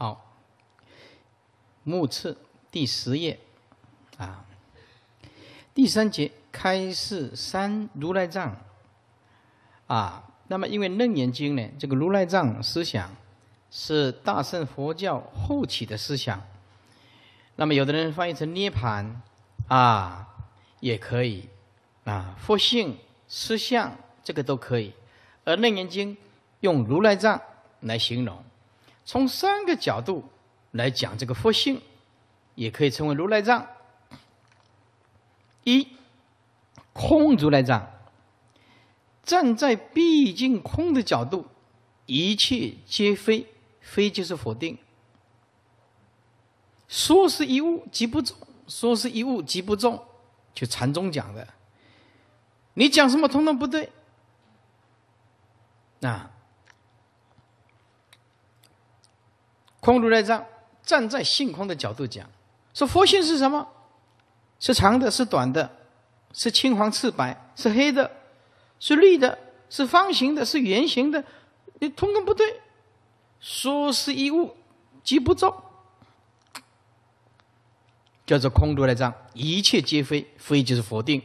好，目次第十页啊，第三节开示三如来藏啊。那么，因为《楞严经》呢，这个如来藏思想是大乘佛教后起的思想。那么，有的人翻译成涅盘啊，也可以啊，佛性实相这个都可以。而《楞严经》用如来藏来形容，从三个角度来讲这个佛性，也可以称为如来藏。一空如来藏。站在毕竟空的角度，一切皆非，非就是否定。说是一物即不中，说是一物即不中，就禅宗讲的。你讲什么通通不对。啊，空如来藏站在性空的角度讲，说佛性是什么？是长的，是短的，是青黄赤白，是黑的。是绿的，是方形的，是圆形的，你通通不对。说是一物，即不中，叫做空如来藏，一切皆非，非就是否定。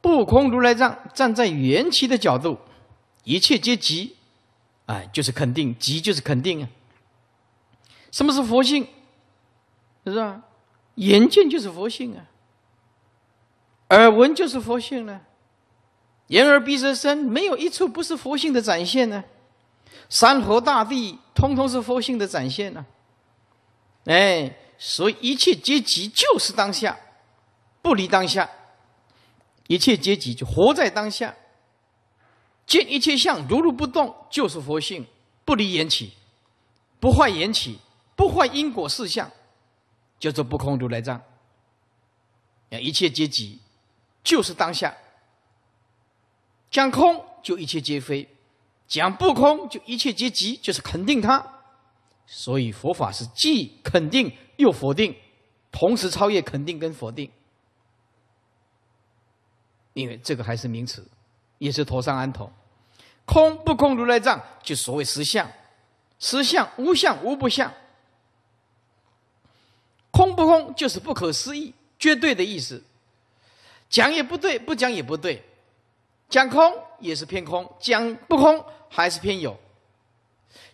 不空如来藏，站在缘起的角度，一切皆即，哎，就是肯定，即就是肯定啊。什么是佛性？是吧？眼见就是佛性啊。耳闻就是佛性呢，眼耳鼻舌身没有一处不是佛性的展现呢，山河大地通通是佛性的展现呢，哎，所以一切皆即就是当下，不离当下，一切皆即就活在当下，见一切相如如不动就是佛性，不离缘起，不坏缘起，不坏因果事相，叫做不空如来藏，一切皆即。就是当下，讲空就一切皆非，讲不空就一切皆即，就是肯定它。所以佛法是既肯定又否定，同时超越肯定跟否定。因为这个还是名词，也是头上安头。空不空如来藏，就所谓实相，实相无相无不相。空不空就是不可思议、绝对的意思。讲也不对，不讲也不对，讲空也是偏空，讲不空还是偏有，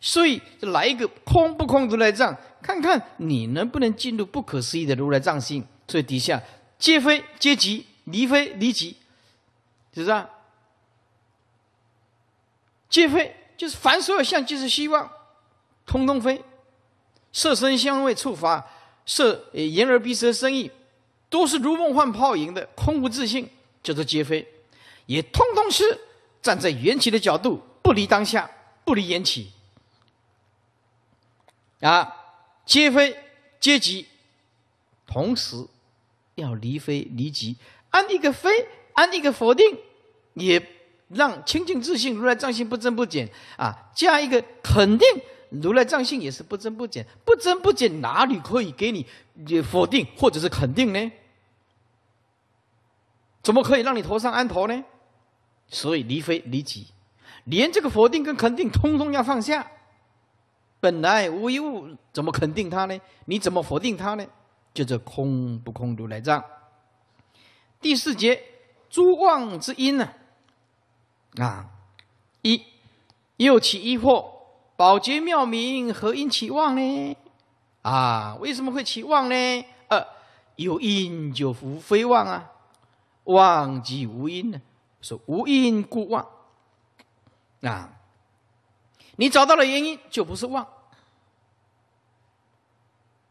所以就来一个空不空如来藏，看看你能不能进入不可思议的如来藏性。所以底下皆非皆即，离非离即，是不是？皆非就是凡所有相即是希望，通通非，色身香味触法，色眼耳鼻舌身意。都是如梦幻泡影的空无自性，叫做皆非，也通通是站在缘起的角度，不离当下，不离缘起。啊，皆非皆即，同时要离非离即，按一个非，按一个否定，也让清净自信如来藏性不增不减啊，加一个肯定如来藏性也是不增不减，不增不减哪里可以给你否定或者是肯定呢？怎么可以让你头上安头呢？所以离非离己，连这个否定跟肯定，通通要放下。本来无一物，怎么肯定它呢？你怎么否定它呢？就这空不空如来藏。第四节诸妄之因呢？啊一又起疑惑：宝觉妙明何因起妄呢？啊，为什么会起妄呢？二有因就无非妄啊。妄即无因呢？说无因故妄啊！你找到了原因，就不是妄。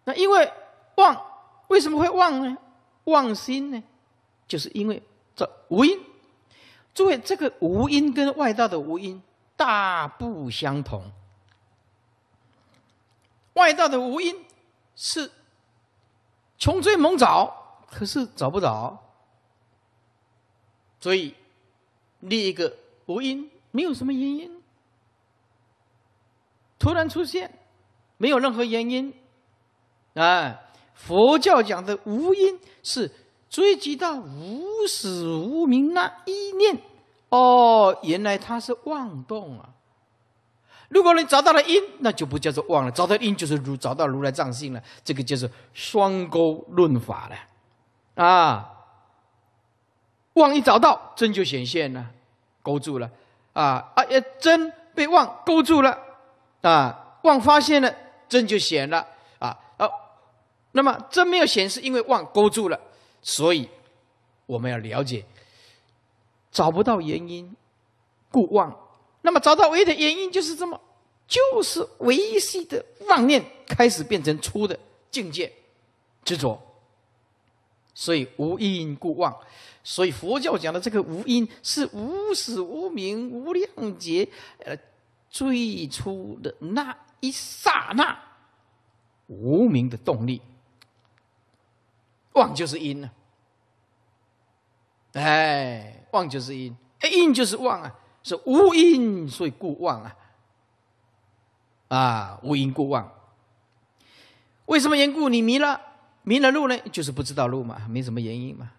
那因为妄为什么会妄呢？妄心呢？就是因为这无因。诸位，这个无因跟外道的无因大不相同。外道的无因是穷追猛找，可是找不着。所以，立一个无因，没有什么原因，突然出现，没有任何原因，啊，佛教讲的无因是追及到无始无明那一念，哦，原来它是妄动啊，如果你找到了因，那就不叫做妄了。找到因就是如找到如来藏性了，这个就是双钩论法了，啊！妄一找到真就显现了，勾住了，啊啊！真被妄勾住了，啊！妄发现了真就显了，啊啊！那么真没有显示，因为妄勾住了，所以我们要了解，找不到原因，故妄。那么找到唯一的原因就是这么，就是唯系的妄念开始变成粗的境界，执着。所以无因故妄。所以佛教讲的这个无因，是无始无明无量劫，呃，最初的那一刹那，无名的动力。妄就是因呢，哎，妄就是因，哎，因就是妄啊。是无因，所以故妄啊！啊，无因故妄。为什么缘故？你迷了，迷了路呢？就是不知道路嘛，没什么原因嘛。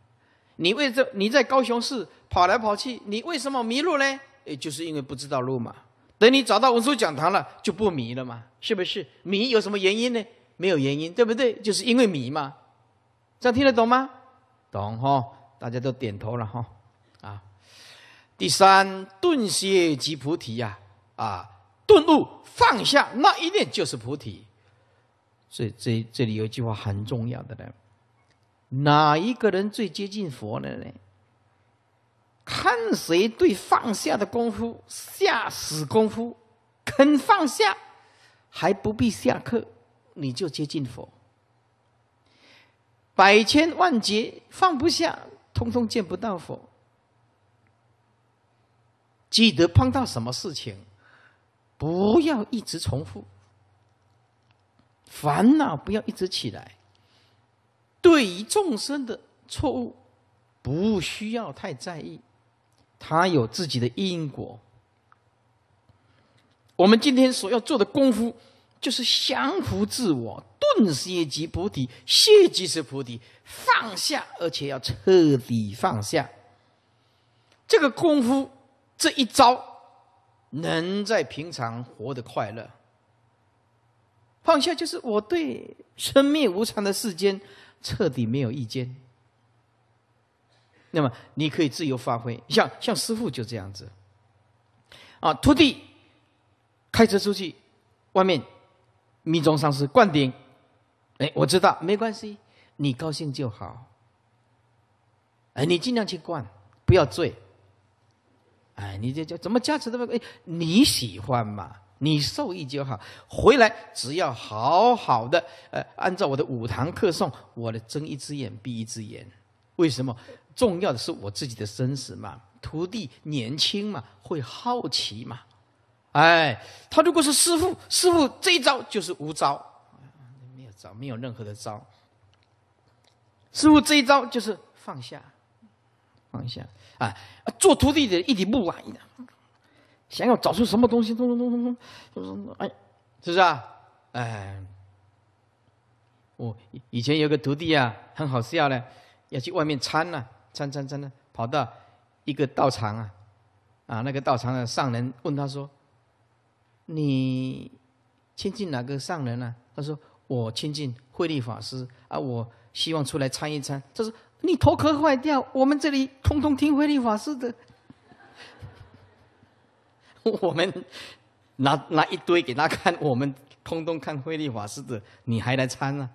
你为这你在高雄市跑来跑去，你为什么迷路呢？也就是因为不知道路嘛。等你找到文殊讲堂了，就不迷了嘛，是不是？迷有什么原因呢？没有原因，对不对？就是因为迷嘛。这样听得懂吗？懂哈，大家都点头了哈。啊第三，顿歇即菩提呀！啊，顿悟放下那一念就是菩提。所以这这里有一句话很重要的呢：哪一个人最接近佛呢？看谁对放下的功夫下死功夫，肯放下，还不必下课，你就接近佛。百千万劫放不下，通通见不到佛。记得碰到什么事情，不要一直重复，烦恼不要一直起来。对于众生的错误，不需要太在意，他有自己的因果。我们今天所要做的功夫，就是降服自我，顿歇即菩提，歇即是菩提，放下，而且要彻底放下。这个功夫。这一招，能在平常活得快乐。放下就是我对生灭无常的世间彻底没有意见。那么你可以自由发挥，像像师傅就这样子。啊，徒弟开车出去，外面密宗上师灌顶，哎，我知道没关系，你高兴就好。哎，你尽量去灌，不要醉。哎，你这叫怎么加持的么？哎，你喜欢嘛？你受益就好。回来只要好好的，呃，按照我的五堂课诵，我的睁一只眼闭一只眼。为什么？重要的是我自己的生死嘛。徒弟年轻嘛，会好奇嘛。哎，他如果是师傅，师傅这一招就是无招，没有招，没有任何的招。师傅这一招就是放下，放下。啊，做徒弟的一点不晚的，想要找出什么东西，咚咚咚咚咚，哎，是不是啊？哎，我以前有个徒弟啊，很好笑呢，要去外面参呢，参参参呢，跑到一个道场啊，啊，那个道场的上人问他说：“你亲近哪个上人呢？”他说：“我亲近慧律法师啊，我希望出来参一参。”他说。你头壳坏掉，我们这里通通听慧律法师的。我们拿拿一堆给他看，我们通通看慧律法师的，你还来参啊？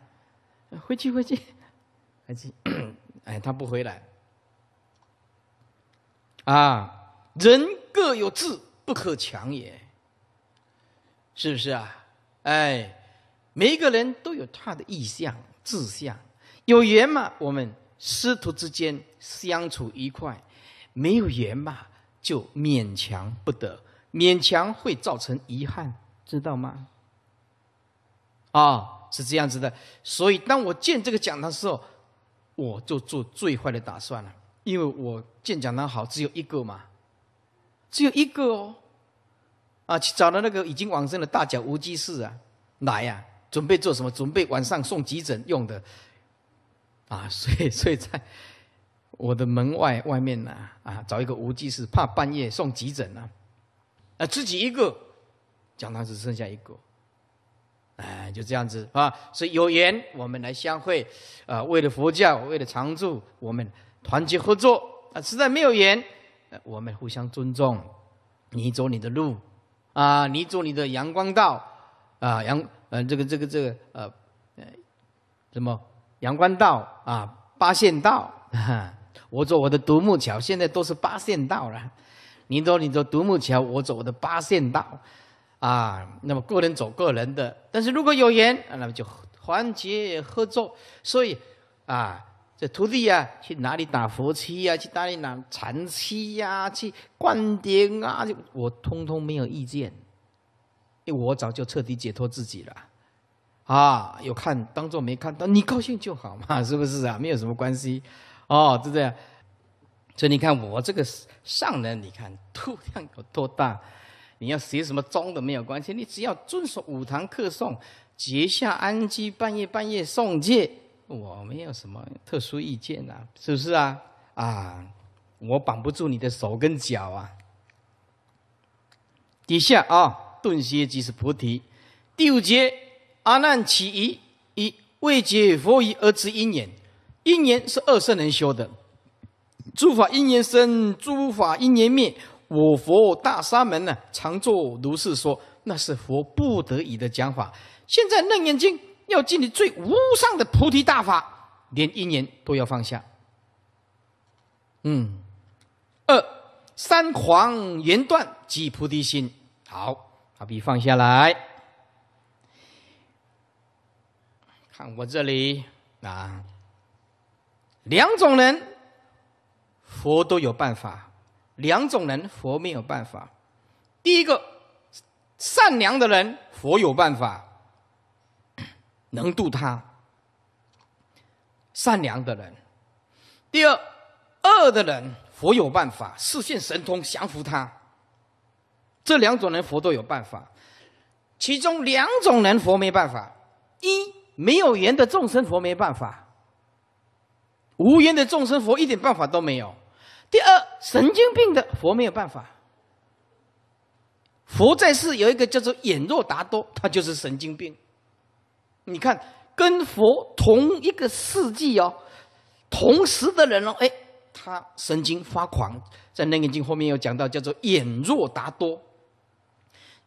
回去回去，回去。哎，他不回来。啊，人各有志，不可强也，是不是啊？哎，每一个人都有他的意向、志向，有缘嘛，我们。师徒之间相处愉快，没有缘嘛，就勉强不得，勉强会造成遗憾，知道吗？啊，是这样子的。所以当我建这个讲堂的时候，我就做最坏的打算了，因为我建讲堂好只有一个嘛，只有一个哦。啊，去找了那个已经往生的大脚无机士啊，来呀，准备做什么？准备晚上送急诊用的。啊，所以所以在我的门外外面呢，啊，找一个无忌室，怕半夜送急诊呢，啊，自己一个讲堂只剩下一个。哎，就这样子啊，所以有缘我们来相会，啊，为了佛教，为了常住，我们团结合作啊。实在没有缘，我们互相尊重，你走你的路，啊，你走你的阳光道，啊，阳，呃，这个这个这个，呃，什么阳关道啊，八线道，哈我走我的独木桥，现在都是八线道了，你走你的独木桥，我走我的八线道。啊，那么个人走个人的，但是如果有缘，那么就团结合作。所以啊，这徒弟呀，去哪里打佛七呀？去哪里拿禅七呀？去灌顶啊？就我通通没有意见，因为我早就彻底解脱自己了。啊，有看当做没看到，你高兴就好嘛，是不是啊？没有什么关系。哦，就这样。所以你看我这个上人，你看 度量有多大。你要学什么宗都没有关系，你只要遵守五堂课诵，结下安居，半夜半夜诵戒，我没有什么特殊意见呐，是不是啊？啊，我绑不住你的手跟脚啊。底下啊，顿歇即是菩提。第五节，阿难起疑：一未解佛疑而知因缘，因缘是二圣人修的，诸法因缘生，诸法因缘灭。我佛大沙门呢，常作如是说，那是佛不得已的讲法。现在楞严经要建立最无上的菩提大法，连因缘都要放下。嗯，二三狂言断即菩提心。好，把笔放下来，看我这里啊，两种人，佛都有办法。两种人，佛没有办法。第一个，善良的人，佛有办法，能度他。善良的人。第二，恶的人，佛有办法，视现神通降服他。这两种人，佛都有办法。其中两种人，佛没办法：一没有缘的众生，佛没办法；无缘的众生，佛一点办法都没有。第二，神经病的佛没有办法。佛在世有一个叫做眼若达多，他就是神经病。你看，跟佛同一个世纪哦，同时的人哦，哎，他神经发狂。在《楞严经》后面有讲到，叫做眼若达多。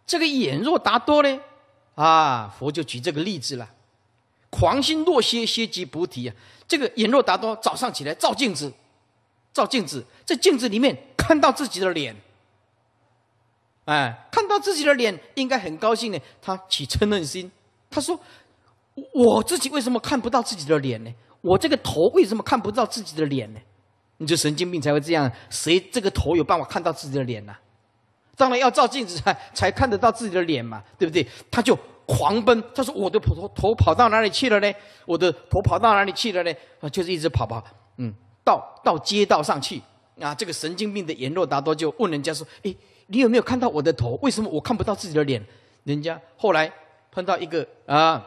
这个眼若达多呢，啊，佛就举这个例子了：狂心若歇，歇即菩提啊。这个眼若达多，早上起来照镜子。照镜子，在镜子里面看到自己的脸，哎，看到自己的脸，应该很高兴呢。他起嗔恨心，他说：“我自己为什么看不到自己的脸呢？我这个头为什么看不到自己的脸呢？”你就神经病才会这样，谁这个头有办法看到自己的脸呢？当然要照镜子才 才看得到自己的脸嘛，对不对？他就狂奔，他说：“我的头头跑到哪里去了呢？我的头跑到哪里去了呢？”啊，就是一直跑跑，嗯。到到街道上去啊！这个神经病的言若达多就问人家说：“哎，你有没有看到我的头？为什么我看不到自己的脸？”人家后来碰到一个啊，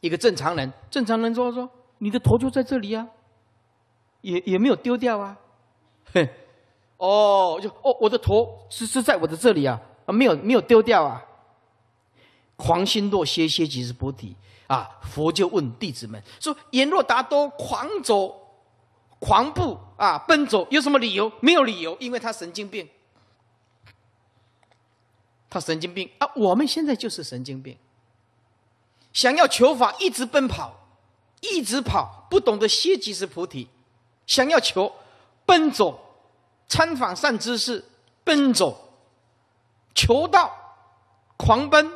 一个正常人，正常人说：“说你的头就在这里啊，也也没有丢掉啊。”嘿，哦，就哦，我的头是是在我的这里啊，啊，没有没有丢掉啊。狂心若歇，歇即是菩提啊！佛就问弟子们说：“言若达多狂走。”狂步啊，奔走有什么理由？没有理由，因为他神经病。他神经病啊！我们现在就是神经病，想要求法，一直奔跑，一直跑，不懂得歇即是菩提。想要求奔走，参访善知识，奔走，求道，狂奔，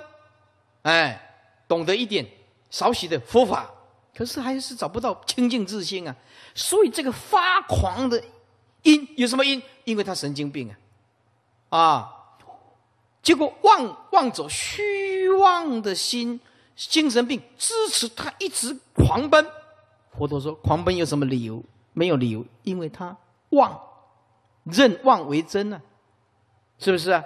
哎，懂得一点少许的佛法，可是还是找不到清净自心啊。所以这个发狂的因有什么因？因为他神经病啊，啊！结果妄妄走虚妄的心，精神病支持他一直狂奔。佛陀说：狂奔有什么理由？没有理由，因为他妄认妄为真呢，是不是啊？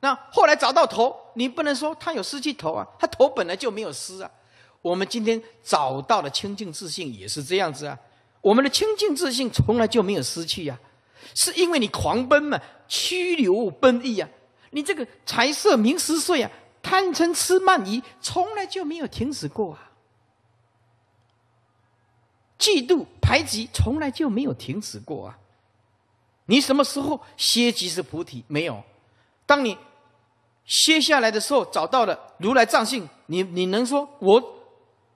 那后来找到头，你不能说他有失去头啊，他头本来就没有失啊。我们今天找到了清净自信，也是这样子啊。我们的清净自信从来就没有失去呀，是因为你狂奔嘛，驱流奔逸呀。你这个财色名食睡啊，贪嗔痴慢疑，从来就没有停止过啊。嫉妒排挤，从来就没有停止过啊。你什么时候歇即是菩提？没有。当你歇下来的时候，找到了如来藏性，你你能说我，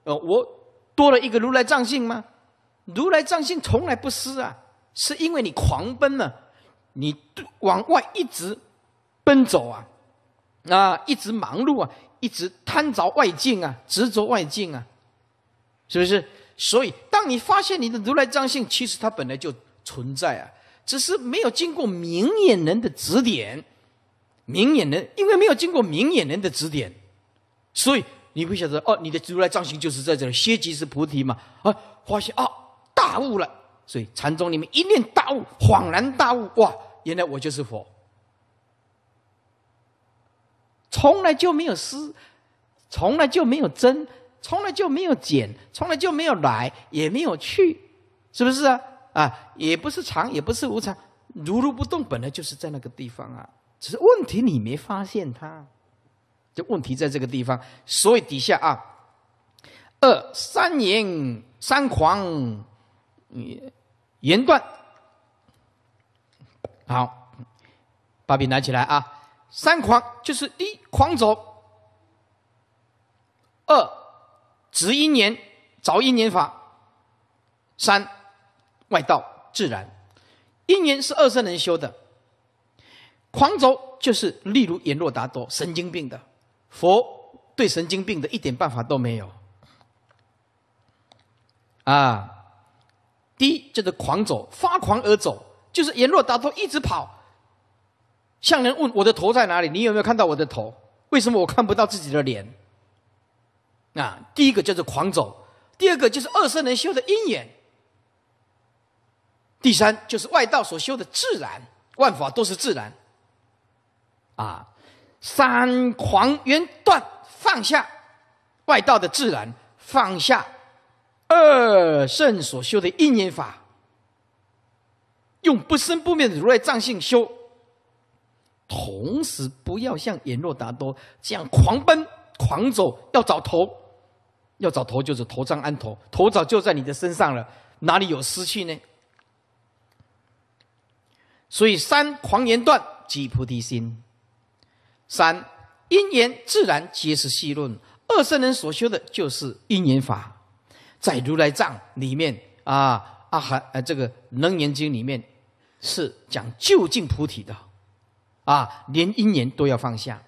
呃，我多了一个如来藏性吗？如来藏性从来不失啊，是因为你狂奔了，你往外一直奔走啊，啊，一直忙碌啊，一直贪着外境啊，执着外境啊，是不是？所以，当你发现你的如来藏性，其实它本来就存在啊，只是没有经过明眼人的指点。明眼人因为没有经过明眼人的指点，所以你会晓得哦，你的如来藏性就是在这里，歇即是菩提嘛啊，发现啊。大悟了，所以禅宗里面一念大悟，恍然大悟，哇！原来我就是佛，从来就没有失，从来就没有增，从来就没有减，从来就没有来，也没有去，是不是啊？啊，也不是常，也不是无常，如如不动，本来就是在那个地方啊。只是问题你没发现它，就问题在这个地方。所以底下啊，二三言三狂。言断，好，把笔拿起来啊！三狂就是一狂走，二执因缘找因缘法，三外道自然。因缘是二圣人修的，狂走就是例如阎罗达多神经病的，佛对神经病的一点办法都没有啊。第一叫做狂走，发狂而走，就是阎罗达多一直跑，向人问我的头在哪里？你有没有看到我的头？为什么我看不到自己的脸？啊，第一个叫做狂走，第二个就是二圣人修的因缘，第三就是外道所修的自然，万法都是自然。啊，三狂缘断，放下外道的自然，放下。二圣所修的因缘法，用不生不灭的如来藏性修，同时不要像阎罗达多这样狂奔狂走，要找头，要找头就是头上安头，头早就在你的身上了，哪里有失去呢？所以三狂言断即菩提心，三因缘自然皆是细论，二圣人所修的就是因缘法。在如来藏里面啊，阿含呃这个楞严经里面是讲究竟菩提的，啊，连因缘都要放下。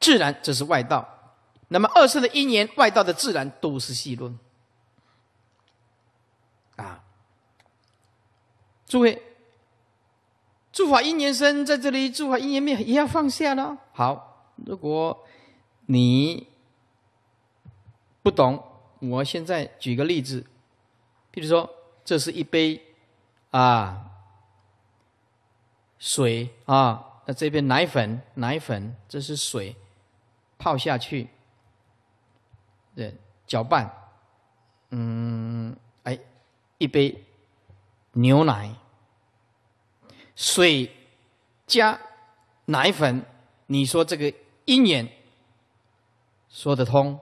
自然这是外道，那么二圣的因缘、外道的自然都是细论。啊，诸位，诸法因缘生在这里，诸法因缘灭也要放下了。好，如果你。不懂，我现在举个例子，比如说，这是一杯啊水啊，那这边奶粉，奶粉，这是水，泡下去，对，搅拌，嗯，哎，一杯牛奶，水加奶粉，你说这个因缘说得通？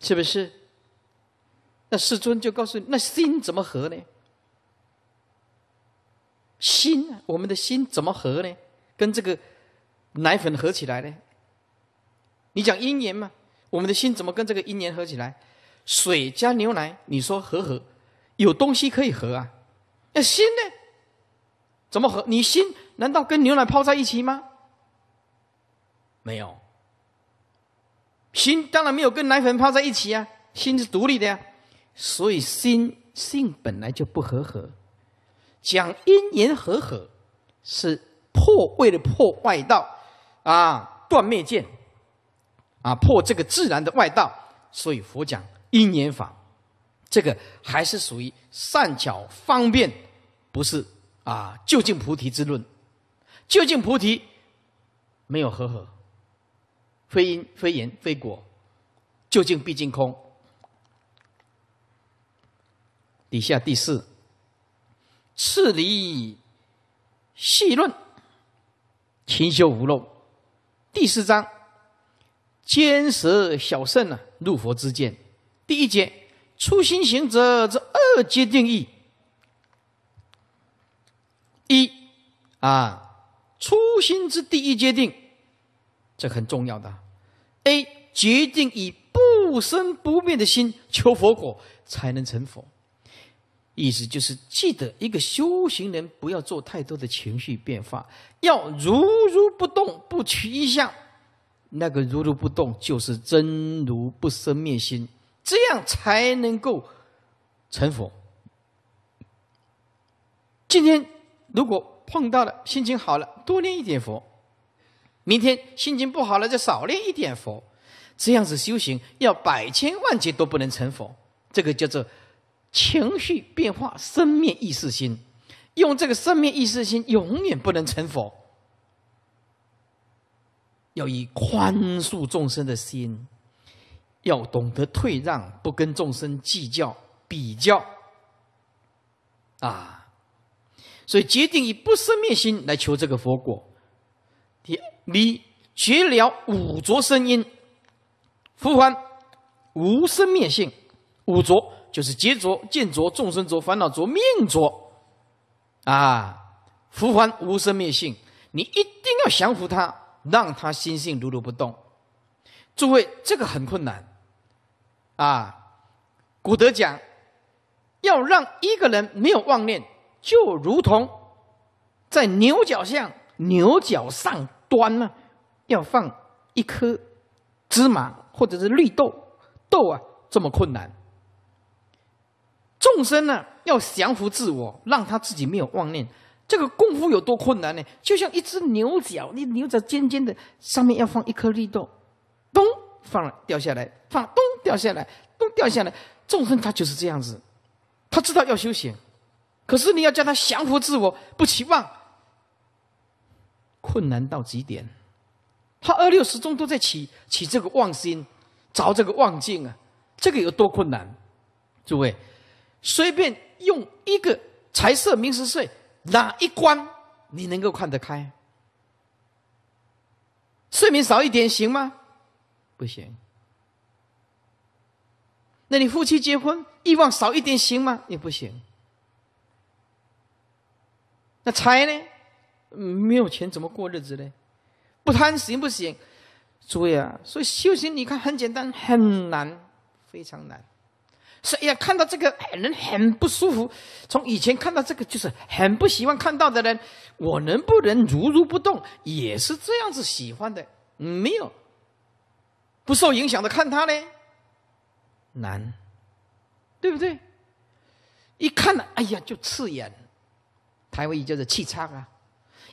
是不是？那世尊就告诉你，那心怎么合呢？心，我们的心怎么合呢？跟这个奶粉合起来呢？你讲因缘嘛？我们的心怎么跟这个因缘合起来？水加牛奶，你说合合？有东西可以合啊？那心呢？怎么合？你心难道跟牛奶泡在一起吗？没有。心当然没有跟奶粉泡在一起啊，心是独立的呀，所以心性本来就不和合。讲因缘和合，是破为了破外道啊，断灭见啊，破这个自然的外道，所以佛讲因缘法，这个还是属于善巧方便，不是啊究竟菩提之论。究竟菩提没有和合。非因非缘非果，究竟毕竟空。底下第四，次离细论，勤修无漏。第四章，坚实小圣啊，入佛之见。第一节，初心行者之二阶定义。一啊，初心之第一阶定，这很重要的。A 决定以不生不灭的心求佛果，才能成佛。意思就是记得一个修行人不要做太多的情绪变化，要如如不动，不取一相。那个如如不动就是真如不生灭心，这样才能够成佛。今天如果碰到了心情好了，多念一点佛；明天心情不好了，就少念一点佛。这样子修行，要百千万劫都不能成佛。这个叫做。情绪变化，生灭意识心，用这个生灭意识心，永远不能成佛。要以宽恕众生的心，要懂得退让，不跟众生计较比较。啊，所以决定以不生灭心来求这个佛果。第你绝了五浊声音，复还无生灭性，五浊。就是劫浊、见浊、众生浊、烦恼浊、命浊，啊，福还无生灭性，你一定要降服他，让他心性如如不动。诸位，这个很困难，啊，古德讲，要让一个人没有妄念，就如同在牛角上，牛角上端呢，要放一颗芝麻或者是绿豆豆啊，这么困难。众生呢，要降服自我，让他自己没有妄念，这个功夫有多困难呢？就像一只牛角，你牛角尖尖的，上面要放一颗绿豆，咚放了掉下来，放咚掉下来，咚掉下来。众生他就是这样子，他知道要修行，可是你要叫他降服自我，不期望，困难到极点。他二六始终都在起起这个妄心，着这个妄境啊，这个有多困难？诸位。随便用一个财色名食睡哪一关你能够看得开？睡眠少一点行吗？不行。那你夫妻结婚欲望少一点行吗？也不行。那财呢？没有钱怎么过日子呢？不贪行不行？诸位啊，所以修行你看很简单，很难，非常难。是哎呀，看到这个人很不舒服。从以前看到这个，就是很不喜欢看到的人，我能不能如如不动，也是这样子喜欢的。没有不受影响的看他呢，难，对不对？一看呢，哎呀，就刺眼。台湾语叫做气差啊，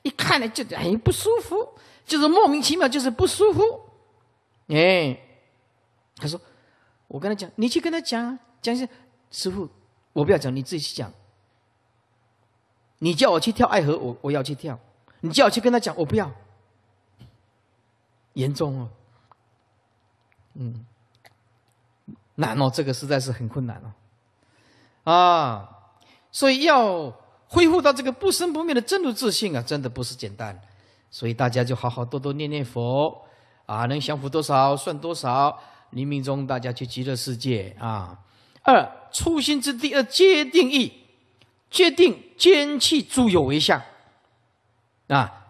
一看呢就很不舒服，就是莫名其妙，就是不舒服。哎，他说：“我跟他讲，你去跟他讲。”讲一下，师傅，我不要讲，你自己去讲。你叫我去跳爱河，我我要去跳。你叫我去跟他讲，我不要。严重哦，嗯，难哦，这个实在是很困难哦。啊，所以要恢复到这个不生不灭的真如自信啊，真的不是简单。所以大家就好好多多念念佛啊，能降服多少算多少。黎明中大家去极乐世界啊。二初心之第二界定义，界定坚气诸有为相啊，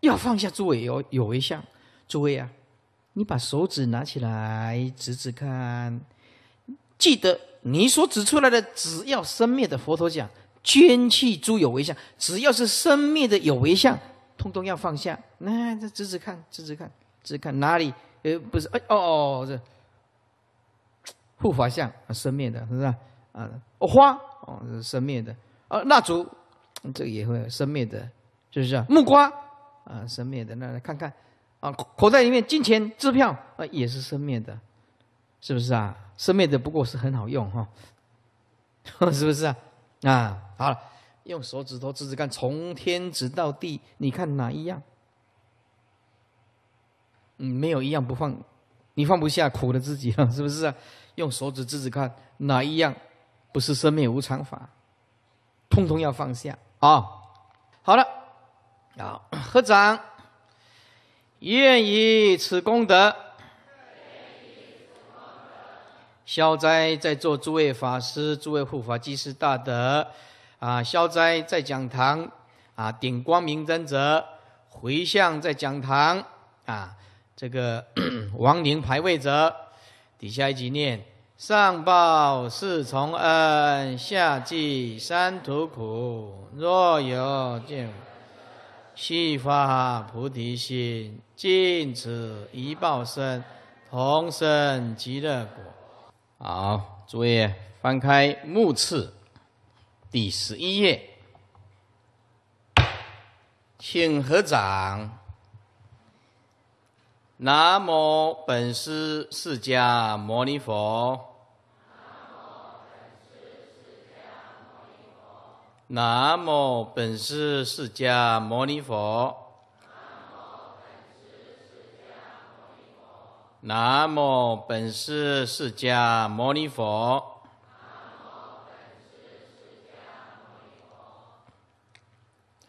要放下诸位有有为相。诸位啊，你把手指拿起来指指看，记得你所指出来的，只要生灭的佛陀讲，坚气诸有为相，只要是生灭的有为相，通通要放下。那这指指看，指指看，指看哪里？呃，不是，哎，哦哦，这。护法像啊，生灭的，是不是啊？花哦，是生灭的。啊，蜡烛这个也会生灭的，是不是？木瓜啊，生灭的。那来看看啊，口袋里面金钱支票啊，也是生灭的，是不是啊？生灭的不过是很好用哈，是不是啊？啊，好了，用手指头指指看，从天指到地，你看哪一样？嗯，没有一样不放，你放不下，苦了自己了，是不是啊？用手指指指看，哪一样不是生灭无常法？通通要放下。啊！好了，啊，合掌，愿以此功德，消灾在座诸位法师、诸位护法居士大德，啊，消灾在讲堂，啊，顶光明灯者，回向在讲堂，啊，这个 亡灵牌位者，底下一起念。上报四重恩，下济三途苦。若有见，悉发菩提心，尽此一报身，同生极乐国。好，诸位翻开目次第十一页，请合掌。南无本师释迦牟尼佛。南无本师释迦牟尼佛。南无本师释迦牟尼佛。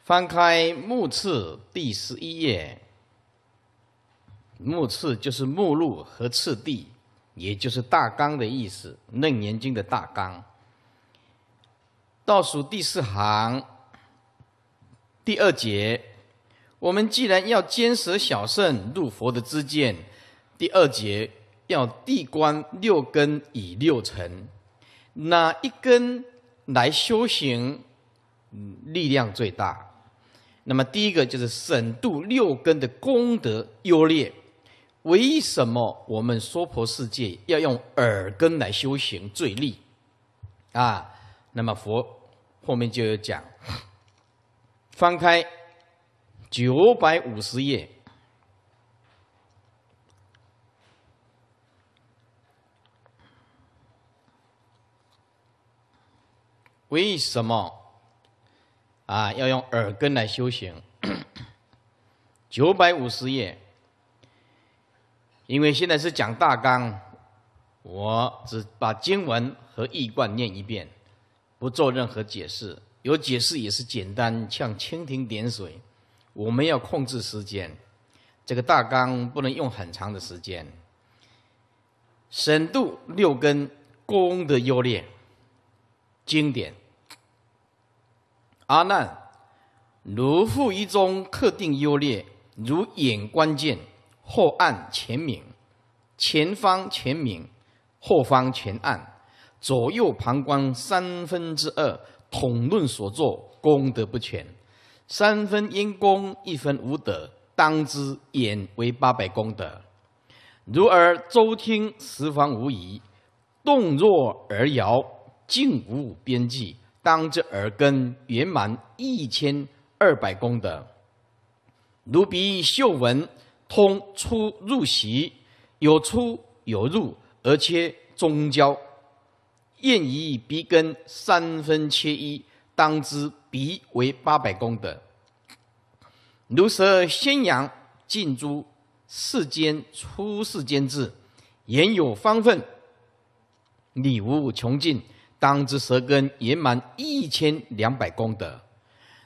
翻开目次第十一页。目次就是目录和次第，也就是大纲的意思，《楞严经》的大纲。倒数第四行第二节，我们既然要坚持小圣入佛的知见，第二节要地观六根以六尘，哪一根来修行，力量最大？那么第一个就是审度六根的功德优劣。为什么我们娑婆世界要用耳根来修行最利？啊，那么佛后面就有讲，翻开九百五十页，为什么啊要用耳根来修行？九百五十页。因为现在是讲大纲，我只把经文和义观念一遍，不做任何解释。有解释也是简单，像蜻蜓点水。我们要控制时间，这个大纲不能用很长的时间。深度六根功的优劣，经典。阿难，如复一中特定优劣，如眼关键。后暗前明，前方前明，后方前暗，左右旁观三分之二，统论所作功德不全，三分因功，一分无德，当知眼为八百功德。如耳周听十方无疑，动若而摇，静无边际，当知耳根圆满一千二百功德。如鼻嗅闻。通出入息，有出有入，而且中焦。验以鼻根三分切一，当知鼻为八百功德。如舌先阳进诸世间出世间智，言有方分，理无穷尽，当知舌根圆满一千两百功德。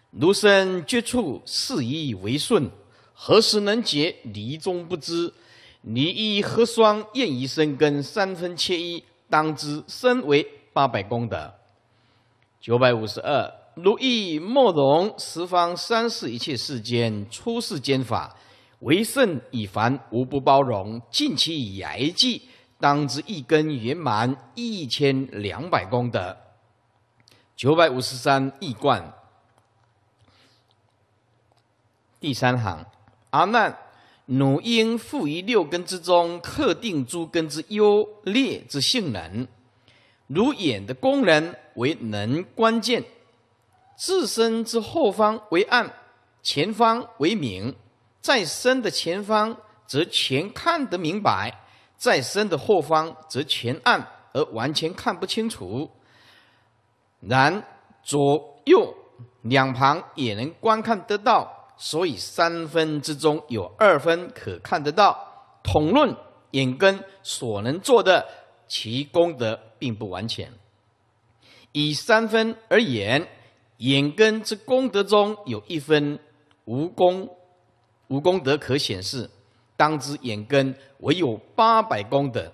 如身绝处，事宜为顺。何时能解离中不知？离一合双，验一生根，三分切一，当知身为八百功德。九百五十二，如意莫容十方三世一切世间出世间法，为圣以凡无不包容，尽其来计，当知一根圆满一千两百功德。九百五十三，易观第三行。阿难，汝应复于六根之中，特定诸根之优劣之性能。如眼的功能为能关键，自身之后方为暗，前方为明。再深的前方则全看得明白，再深的后方则全暗而完全看不清楚。然左右两旁也能观看得到。所以三分之中有二分可看得到，统论眼根所能做的，其功德并不完全。以三分而言，眼根之功德中有一分无功无功德可显示，当知眼根唯有八百功德。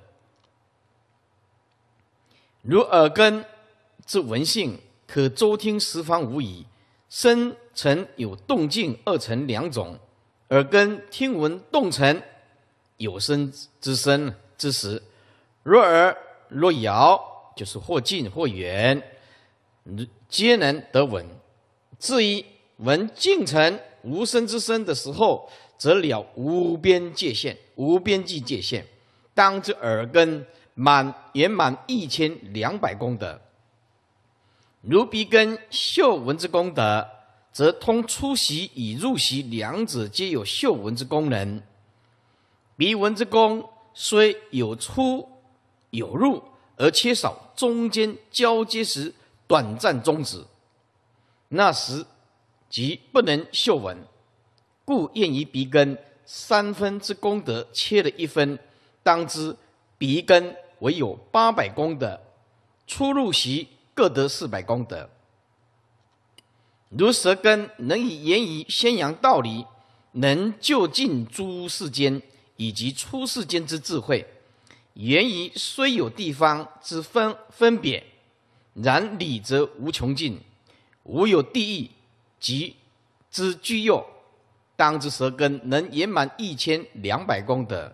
如耳根之闻性，可周听十方无疑。身尘有动静二层两种，耳根听闻动尘有声之声之时，若耳若摇，就是或近或远，皆能得闻。至于闻静尘无声之声的时候，则了无边界限，无边际界限。当知耳根满圆满一千两百功德。如鼻根嗅闻之功德，则通出息与入息两者皆有嗅闻之功能。鼻闻之功虽有出有入，而缺少中间交接时短暂终止，那时即不能嗅闻。故验于鼻根三分之功德切了一分，当知鼻根唯有八百功德，出入息。各得四百功德。如舌根能以言语宣扬道理，能就近诸世间以及出世间之智慧。言语虽有地方之分分别，然理则无穷尽，无有地狱及之居右。当知舌根能圆满一千两百功德。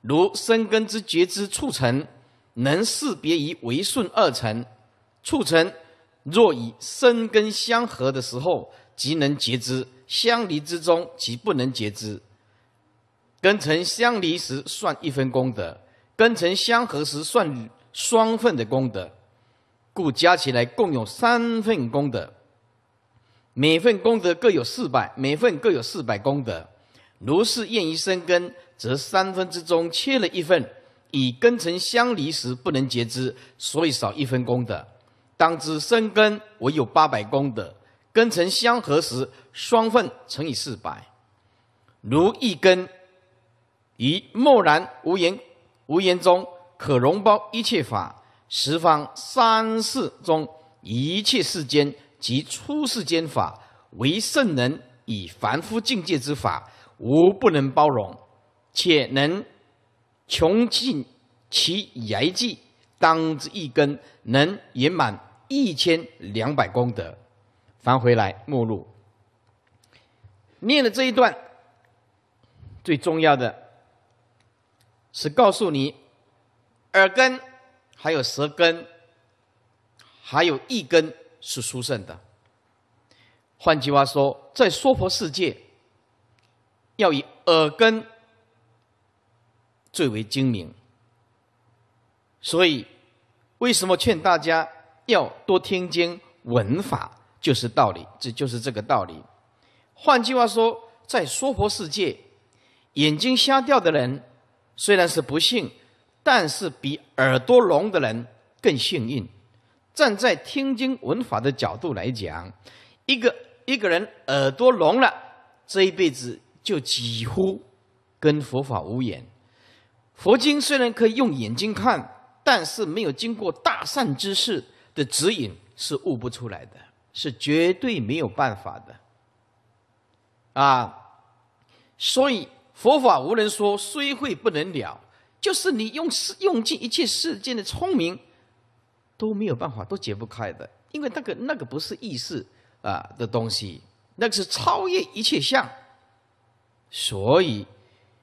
如生根之觉知促成，能识别于为顺二层。促成若以生根相合的时候，即能结之；相离之中，即不能结之。根尘相离时算一分功德，根尘相合时算双份的功德，故加起来共有三份功德。每份功德各有四百，每份各有四百功德。如是验于生根，则三分之中切了一份，以根尘相离时不能结之，所以少一分功德。当知生根唯有八百功德，根尘相合时，双份乘以四百。如一根于默然无言无言中，可容包一切法，十方三世中一切世间及出世间法，为圣人以凡夫境界之法，无不能包容，且能穷尽其业际。当之一根能圆满。一千两百功德，翻回来目录。念的这一段，最重要的是告诉你，耳根、还有舌根、还有意根是殊胜的。换句话说，在娑婆世界，要以耳根最为精明。所以，为什么劝大家？要多听经闻法，就是道理，这就是这个道理。换句话说，在娑婆世界，眼睛瞎掉的人虽然是不幸，但是比耳朵聋的人更幸运。站在听经闻法的角度来讲，一个一个人耳朵聋了，这一辈子就几乎跟佛法无缘。佛经虽然可以用眼睛看，但是没有经过大善之事。的指引是悟不出来的，是绝对没有办法的，啊！所以佛法无人说虽会不能了，就是你用世用尽一切世间的聪明都没有办法，都解不开的，因为那个那个不是意识啊的东西，那个是超越一切相。所以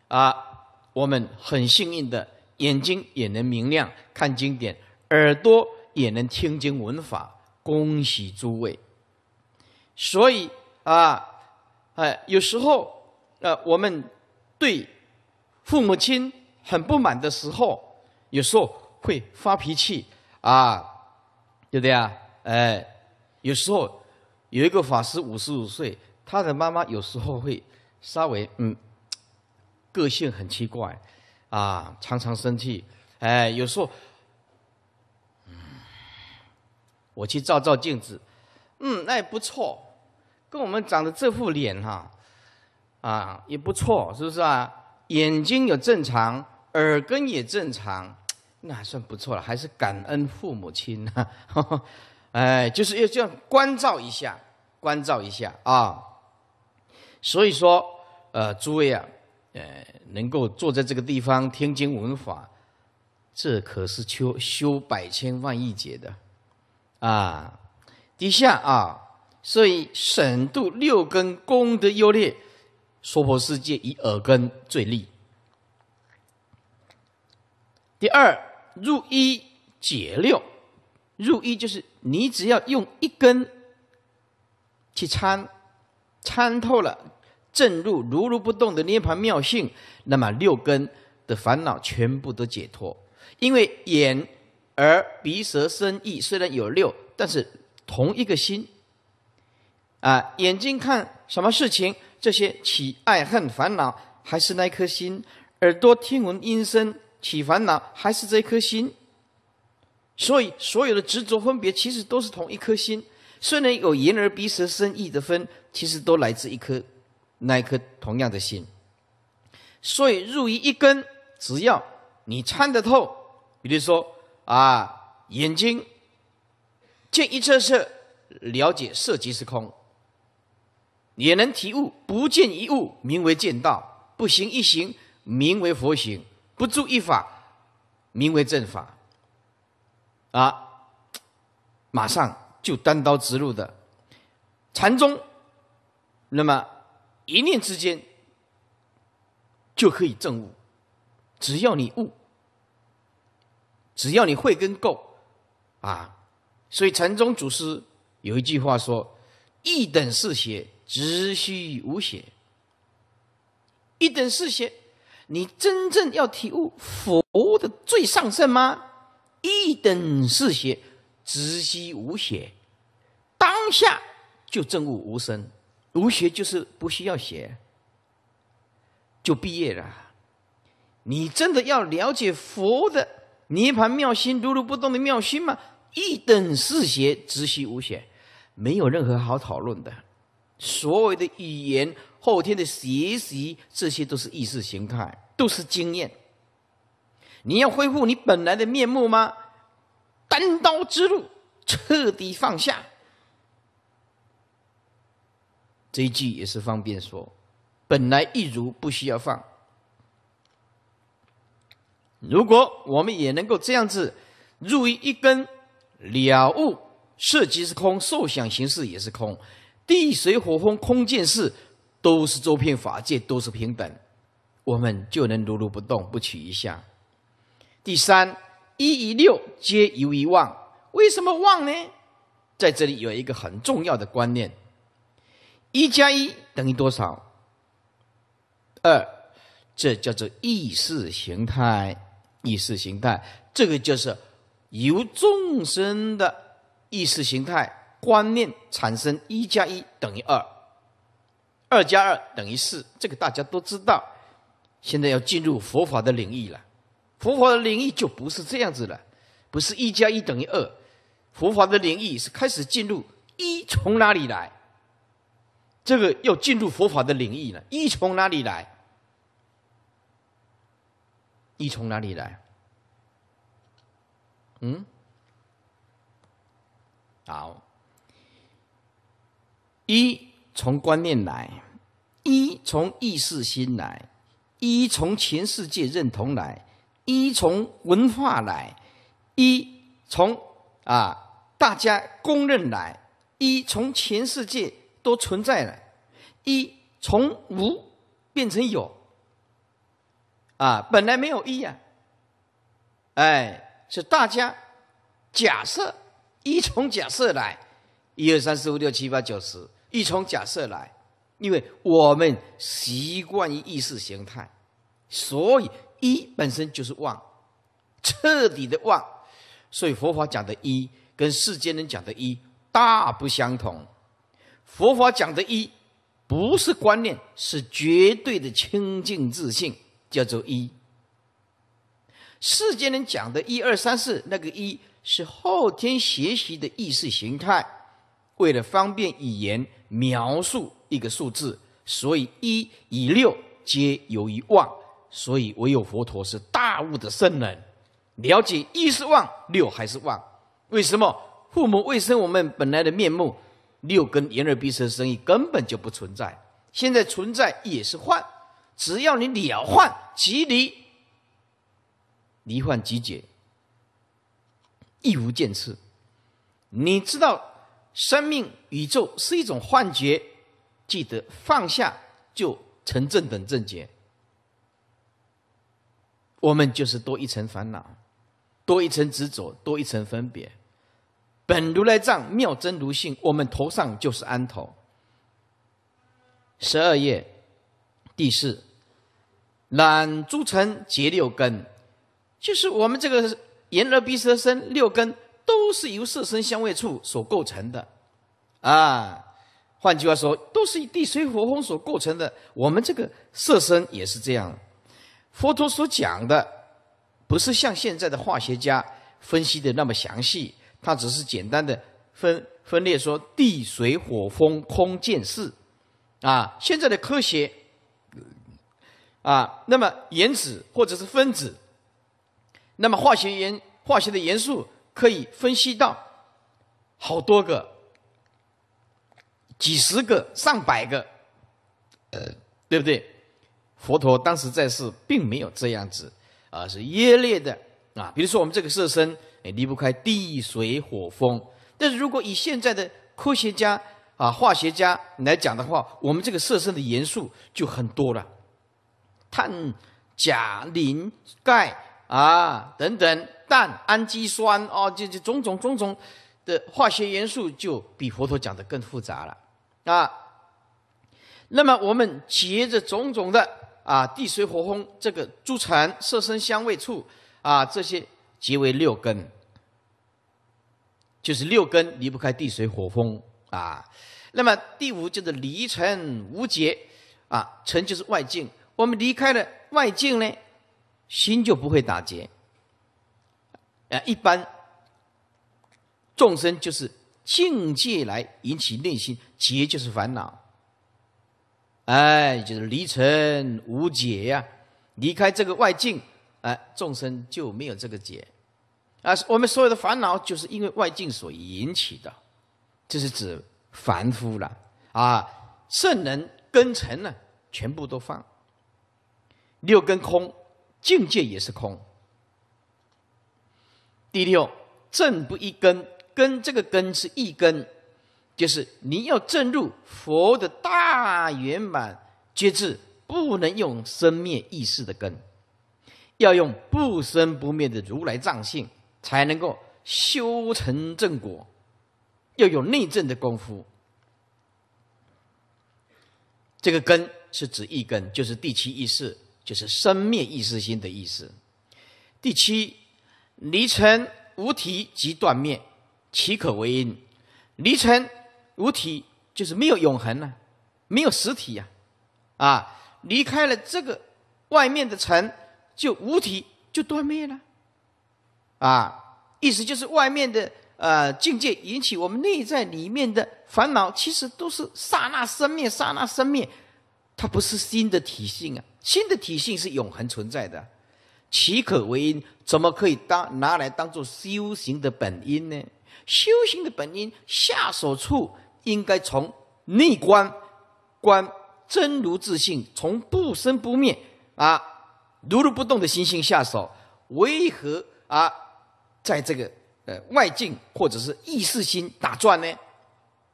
啊，我们很幸运的，眼睛也能明亮看经典，耳朵。也能听经闻法，恭喜诸位。所以啊，哎，有时候呃，我们对父母亲很不满的时候，有时候会发脾气啊，对不对啊？哎，有时候有一个法师五十五岁，他的妈妈有时候会稍微嗯，个性很奇怪啊，常常生气。哎，有时候。我去照照镜子，嗯，那也不错，跟我们长的这副脸哈，啊，也不错，是不是啊？眼睛有正常，耳根也正常，那还算不错了，还是感恩父母亲呢。哎，就是要这样关照一下，关照一下啊。所以说，呃，诸位啊，呃，能够坐在这个地方听经闻法，这可是修修百千万亿劫的啊。底下啊，所以审度六根功德优劣，娑婆世界以耳根最利。第二，入一解六，入一就是你只要用一根去参，参透了正入如如不动的涅盘妙性，那么六根的烦恼全部都解脱。因为眼、而、鼻、舌、身、意虽然有六，但是同一个心啊，眼睛看什么事情，这些起爱恨烦恼还是那颗心；耳朵听闻音声。起烦恼还是这颗心，所以所有的执着分别其实都是同一颗心。虽然有眼耳鼻舌身意的分，其实都来自一颗那一颗同样的心。所以入于一根，只要你参得透，比如说啊，眼睛见一色色，了解色即是空，也能体悟不见一物名为见道，不行一行名为佛行。不住一法，名为正法。啊，马上就单刀直入的禅宗，那么一念之间就可以证悟。只要你悟，只要你慧根够，啊，所以禅宗祖师有一句话说：“一等是邪，直须无邪。”一等是邪。你真正要体悟佛的最上圣吗？一等是邪，直须无邪，当下就证悟无生，无邪就是不需要学，就毕业了。你真的要了解佛的涅盘妙心、如如不动的妙心吗？一等是邪，直息无邪，没有任何好讨论的。所有的语言。后天的学习，这些都是意识形态，都是经验。你要恢复你本来的面目吗？单刀直入，彻底放下。这一句也是方便说，本来一如，不需要放。如果我们也能够这样子入于一根了悟，色即是空，受想行识也是空，地水火风空见识。都是周遍法界，都是平等，我们就能如如不动，不取一相。第三，一与六皆由一妄，为什么妄呢？在这里有一个很重要的观念：一加一等于多少？二，这叫做意识形态。意识形态，这个就是由众生的意识形态观念产生，一加一等于二。二加二等于四，这个大家都知道。现在要进入佛法的领域了，佛法的领域就不是这样子了，不是一加一等于二。佛法的领域是开始进入一从哪里来？这个要进入佛法的领域了，一从哪里来？一从哪里来？嗯，好，一。从观念来，一从意识心来，一从全世界认同来，一从文化来，一从啊大家公认来，一从全世界都存在了，一从无变成有，啊本来没有一呀，哎是大家假设一从假设来，一二三四五六七八九十。一从假设来，因为我们习惯于意识形态，所以一本身就是妄，彻底的妄。所以佛法讲的“一”跟世间人讲的“一”大不相同。佛法讲的“一”不是观念，是绝对的清净自信，叫做“一”。世间人讲的“一二三四”，那个“一”是后天学习的意识形态，为了方便语言。描述一个数字，所以一以六皆由于妄，所以唯有佛陀是大悟的圣人，了解一是妄，六还是妄。为什么父母未生我们本来的面目？六根眼耳鼻舌身意根本就不存在，现在存在也是幻，只要你了幻即离，离幻即解，亦无见次。你知道生命宇宙是一种幻觉，记得放下就成正等正觉。我们就是多一层烦恼，多一层执着，多一层分别。本如来藏妙真如性，我们头上就是安头。十二页第四，染诸尘结六根，就是我们这个眼耳鼻舌身六根，都是由色身香味触所构成的啊。换句话说，都是以地水火风所构成的。我们这个色身也是这样。佛陀所讲的，不是像现在的化学家分析的那么详细。它只是简单的分分裂说地水火风空见识，啊，现在的科学，啊，那么原子或者是分子，那么化学元化学的元素可以分析到好多个、几十个、上百个，呃，对不对？佛陀当时在世并没有这样子，啊是约略的啊，比如说我们这个色身。也离不开地水火风，但是如果以现在的科学家啊、化学家来讲的话，我们这个色身的元素就很多了，碳、钾、磷、钙啊等等，氮、氨基酸哦，这这种种种种的化学元素就比佛陀讲的更复杂了啊。那么我们结着种种的啊地水火风这个诸尘、色身香味触啊这些。结为六根，就是六根离不开地水火风啊。那么第五就是离尘无结啊，尘就是外境。我们离开了外境呢，心就不会打结。啊，一般众生就是境界来引起内心结，就是烦恼。哎，就是离尘无解呀，离开这个外境。哎，众生就没有这个结，啊，我们所有的烦恼就是因为外境所引起的，这是指凡夫了啊。圣人根尘呢，全部都放，六根空，境界也是空。第六，正不一根，根这个根是一根，就是你要正入佛的大圆满觉智，不能用生灭意识的根。要用不生不灭的如来藏性，才能够修成正果。要有内证的功夫。这个根是指一根，就是第七意识，就是生灭意识心的意思。第七，离尘无体即断灭，岂可为因？离尘无体就是没有永恒呢，没有实体呀，啊，离开了这个外面的尘。就无体就断灭了，啊，意思就是外面的呃境界引起我们内在里面的烦恼，其实都是刹那生灭，刹那生灭，它不是新的体性啊，新的体性是永恒存在的，岂可为因？怎么可以当拿来当做修行的本因呢？修行的本因下手处应该从内观观真如自性，从不生不灭啊。如如不动的心性下手，为何啊，在这个呃外境或者是意识心打转呢？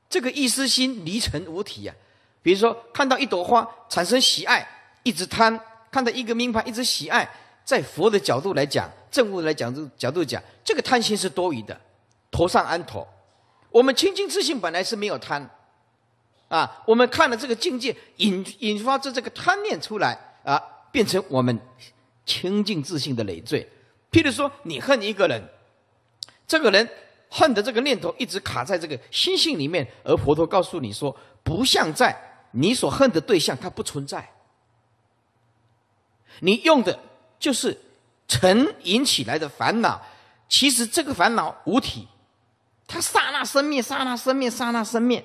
这个意识心离尘无体呀。比如说看到一朵花产生喜爱，一直贪；看到一个名牌一直喜爱，在佛的角度来讲，正悟来讲这角度讲，这个贪心是多余的，头上安头。我们清净自信本来是没有贪啊，我们看了这个境界引引发出这个贪念出来啊。变成我们清净自信的累赘。譬如说，你恨一个人，这个人恨的这个念头一直卡在这个心性里面，而佛陀告诉你说，不像在你所恨的对象，它不存在。你用的就是尘引起来的烦恼，其实这个烦恼无体，它刹那生灭，刹那生灭，刹那生灭。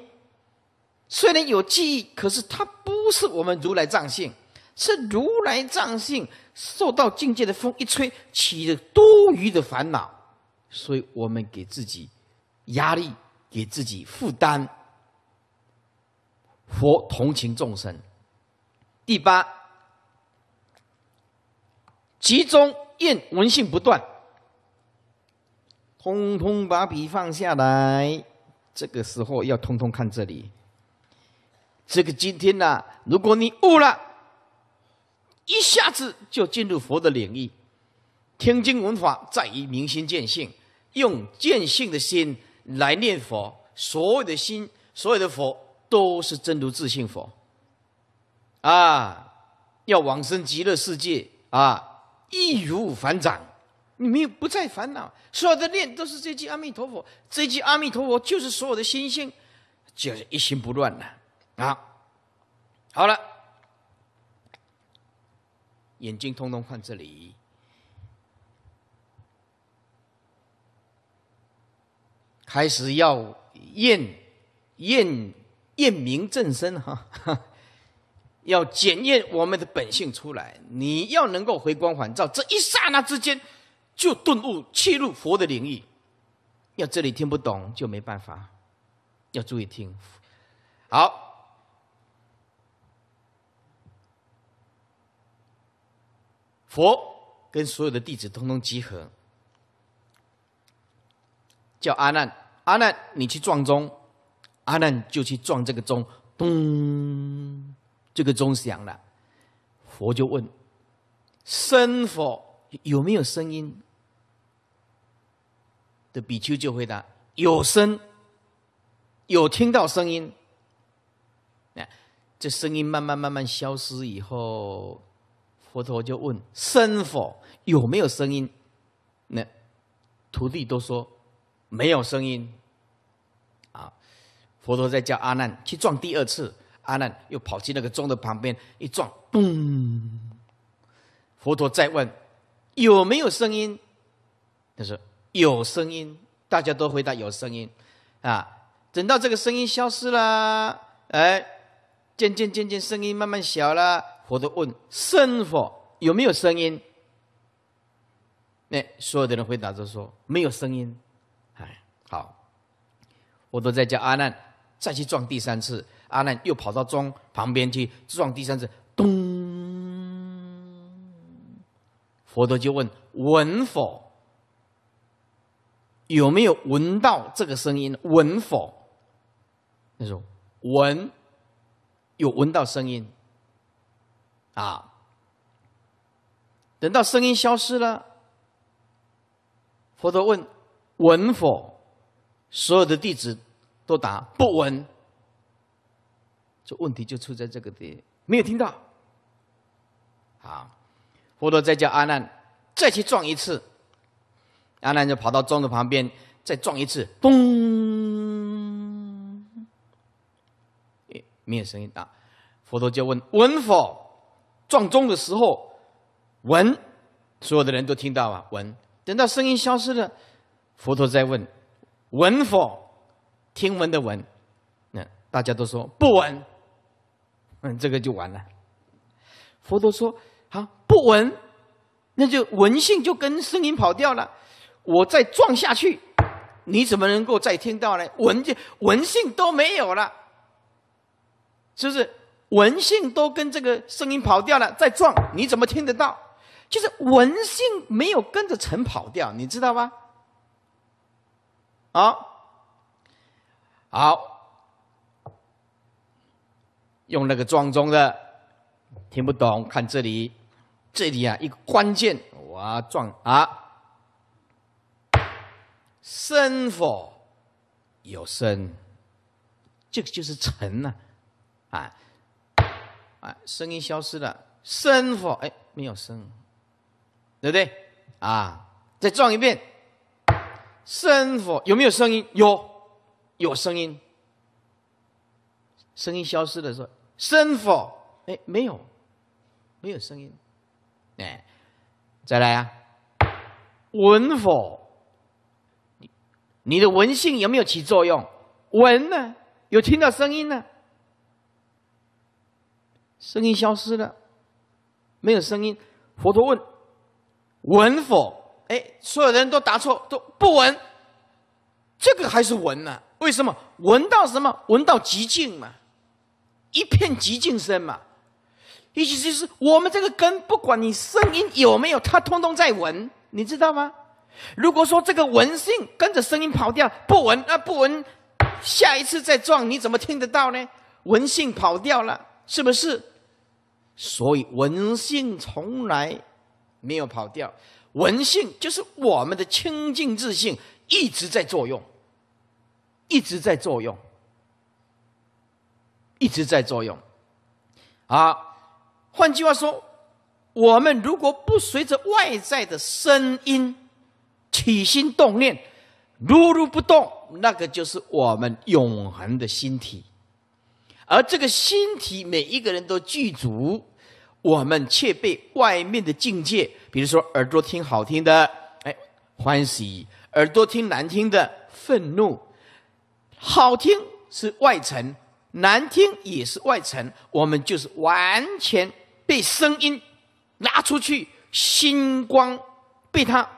虽然有记忆，可是它不是我们如来藏性。是如来藏性受到境界的风一吹，起了多余的烦恼，所以我们给自己压力，给自己负担。佛同情众生。第八，集中厌闻性不断，通通把笔放下来。这个时候要通通看这里。这个今天呢，如果你悟了，一下子就进入佛的领域。听经闻法在于明心见性，用见性的心来念佛，所有的心，所有的佛都是真如自性佛。啊，要往生极乐世界啊，易如反掌，你没有不再烦恼，所有的念都是这句阿弥陀佛，这句阿弥陀佛就是所有的心性，就是一心不乱了啊。好了，眼睛通通看这里。开始要验验验明正身哈，要检验我们的本性出来。你要能够回光返照，这一刹那之间就顿悟，切入佛的领域。要这里听不懂就没办法，要注意听。好，佛跟所有的弟子通通集合。叫阿难，阿难，你去撞钟，阿难就去撞这个钟，咚，这个钟响了，佛就问：声佛有没有声音？的比丘就回答：有声，有听到声音。哎，这声音慢慢慢慢消失以后，佛陀就问：声佛有没有声音？那徒弟都说。没有声音，啊！佛陀在叫阿难去撞第二次，阿难又跑去那个钟的旁边一撞，嘣！佛陀再问有没有声音？他说有声音，大家都回答有声音，啊！等到这个声音消失了，哎，渐渐渐渐声音慢慢小了，佛陀问声佛有没有声音？那所有的人回答都说没有声音。哎好，我都在叫阿难再去撞第三次，阿难又跑到钟旁边去撞第三次，咚！佛陀就问：闻否？有没有闻到这个声音？闻否？他说：闻，有闻到声音。啊，等到声音消失了，佛陀问：闻否？所有的弟子都答不闻，这问题就出在这个地，没有听到。好，佛陀再叫阿难再去撞一次，阿难就跑到钟的旁边再撞一次，咚，没有声音啊。佛陀就问闻否？撞钟的时候闻，所有的人都听到啊，闻。等到声音消失了，佛陀再问。闻否？听闻的闻，那大家都说不闻，嗯，这个就完了。佛陀说：好，不闻，那就闻性就跟声音跑掉了。我再撞下去，你怎么能够再听到呢？闻就闻性都没有了，是不是？闻性都跟这个声音跑掉了，再撞你怎么听得到？就是闻性没有跟着尘跑掉，你知道吧？好，好，用那个撞钟的。听不懂，看这里，这里啊一个关键，我撞啊，声否有声，这个就是尘呐，啊，啊，声音消失了，声否哎没有声，对不对？啊，再撞一遍。声佛。有没有声音？有，有声音。声音消失的时候，声否哎没有，没有声音。哎，再来啊，闻否，你你的闻性有没有起作用？闻呢？有听到声音呢？声音消失了，没有声音。佛陀问：闻否？哎，所有人都答错，都不闻，这个还是闻呢？为什么？闻到什么？闻到极境嘛。一片寂静声嘛。意思就是我们这个根，不管你声音有没有，它通通在闻，你知道吗？如果说这个闻性跟着声音跑掉，不闻那不闻，下一次再撞，你怎么听得到呢？闻性跑掉了，是不是？所以闻性从来没有跑掉，闻性就是我们的清净自性一直在作用，一直在作用，一直在作用。啊，换句话说，我们如果不随着外在的声音起心动念，如如不动，那个就是我们永恒的心体。而这个心体，每一个人都具足。我们却被外面的境界，比如说耳朵听好听的，哎，欢喜；耳朵听难听的，愤怒。好听是外层，难听也是外层。我们就是完全被声音拉出去，星光被它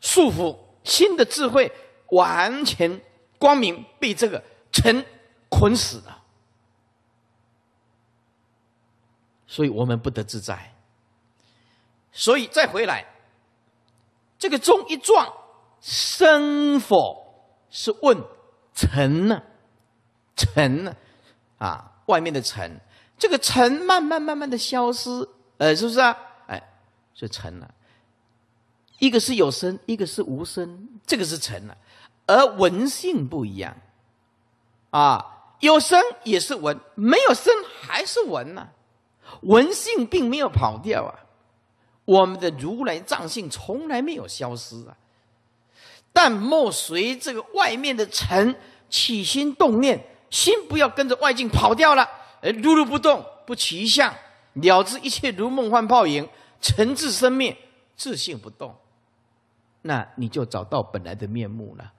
束缚，新的智慧完全光明被这个尘捆死了。所以我们不得自在，所以再回来，这个钟一撞，生否是问尘呢？尘？啊，外面的尘，这个尘慢慢慢慢的消失，呃，是不是啊？哎，是尘了。一个是有声，一个是无声，这个是尘了。而闻性不一样，啊，有声也是闻，没有声还是闻呢。闻性并没有跑掉啊，我们的如来藏性从来没有消失啊，但莫随这个外面的尘起心动念，心不要跟着外境跑掉了，而如如不动，不起相，了知一切如梦幻泡影，尘自生灭，自性不动，那你就找到本来的面目了。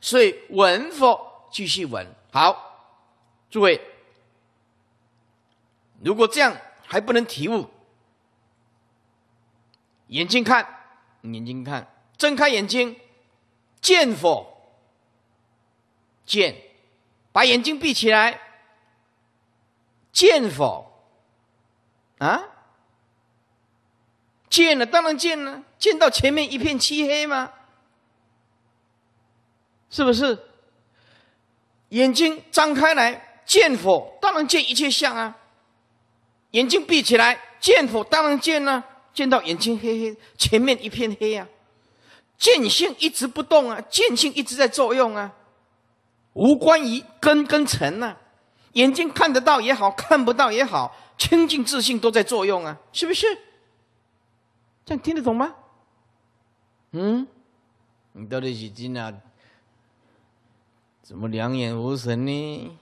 所以闻佛继续闻，好，诸位，如果这样。还不能体悟，眼睛看，眼睛看，睁开眼睛，见否？见，把眼睛闭起来，见否？啊？见了，当然见了，见到前面一片漆黑吗？是不是？眼睛张开来，见否？当然见一切相啊。眼睛闭起来，见否？当然见了。见到眼睛黑黑，前面一片黑啊。见性一直不动啊，见性一直在作用啊，无关于根跟尘呐。眼睛看得到也好看不到也好，清净自信都在作用啊，是不是？这样听得懂吗？嗯，你到底是真啊？怎么两眼无神呢？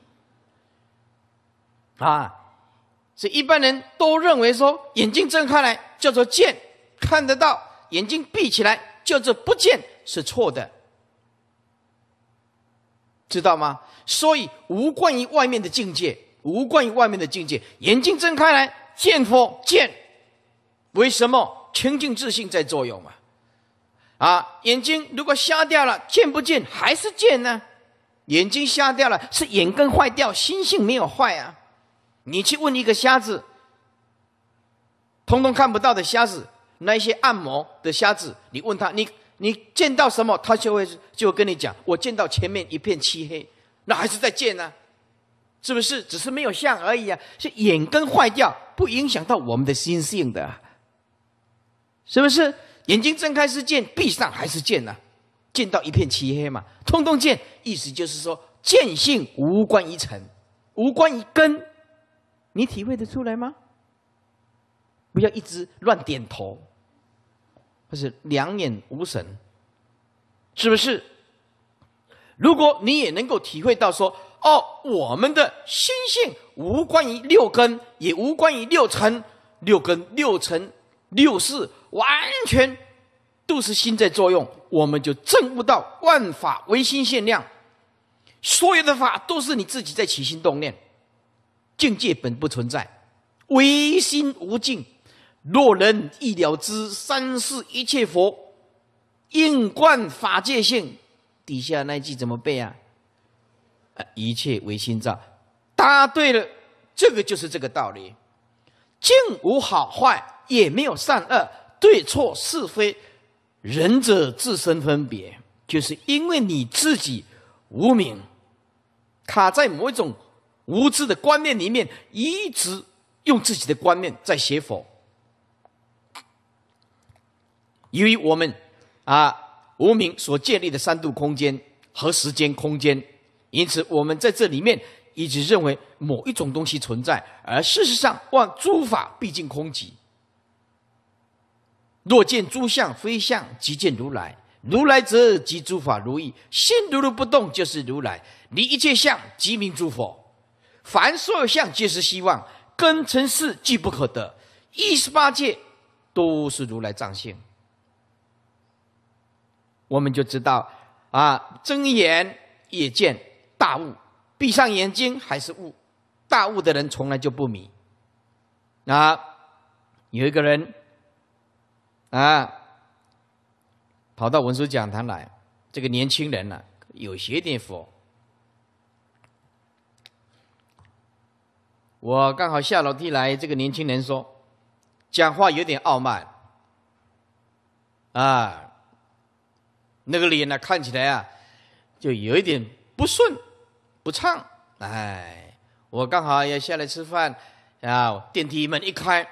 啊？所以一般人都认为说，眼睛睁开来叫做见，看得到；眼睛闭起来叫做不见，是错的，知道吗？所以无关于外面的境界，无关于外面的境界。眼睛睁开来见佛见，为什么清净自信在作用嘛？啊，眼睛如果瞎掉了，见不见还是见呢？眼睛瞎掉了，是眼根坏掉，心性没有坏啊。你去问一个瞎子，通通看不到的瞎子，那些按摩的瞎子，你问他，你你见到什么，他就会就跟你讲，我见到前面一片漆黑，那还是在见呢，是不是？只是没有像而已啊，是眼根坏掉，不影响到我们的心性的，是不是？眼睛睁开是见，闭上还是见呢？见到一片漆黑嘛，通通见，意思就是说，见性无关于尘，无关于根。你体会得出来吗？不要一直乱点头，就是两眼无神，是不是？如果你也能够体会到说，哦，我们的心性无关于六根，也无关于六尘，六根、六尘、六事，完全都是心在作用，我们就证悟到万法唯心限量，所有的法都是你自己在起心动念。境界本不存在，唯心无境。若人一了知三世一切佛，应观法界性。底下那句怎么背啊？一切唯心造。答对了，这个就是这个道理。境无好坏，也没有善恶、对错是非，仁者自身分别，就是因为你自己无名，卡在某一种无知的观念里面，一直用自己的观念在写否。由于我们啊无名所建立的三度空间和时间空间，因此我们在这里面一直认为某一种东西存在，而事实上，望诸法毕竟空寂。若见诸相非相，即见如来。如来则即诸法如意，心如如不动，就是如来。离一切相，即名诸佛。凡所有相，皆是希望，根尘世俱不可得。一十八界都是如来藏性。我们就知道啊，睁眼也见大悟，闭上眼睛还是悟。大悟的人从来就不迷。啊，有一个人啊，跑到文殊讲堂来，这个年轻人呢，有学点佛。我刚好下楼梯来，这个年轻人说，讲话有点傲慢，啊。那个脸呢，看起来啊，就有一点不顺、不畅。哎，我刚好要下来吃饭，啊，电梯门一开，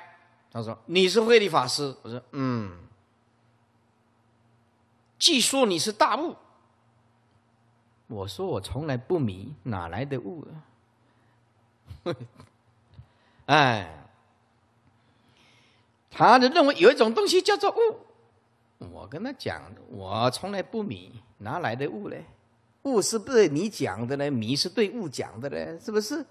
他说：“你是慧理法师。”我说：“嗯。”既说你是大悟，我说我从来不迷，哪来的悟啊？哎，他就认为有一种东西叫做悟。我跟他讲，我从来不迷，哪来的悟嘞？悟是不是你讲的呢，迷是对悟讲的呢，是不是？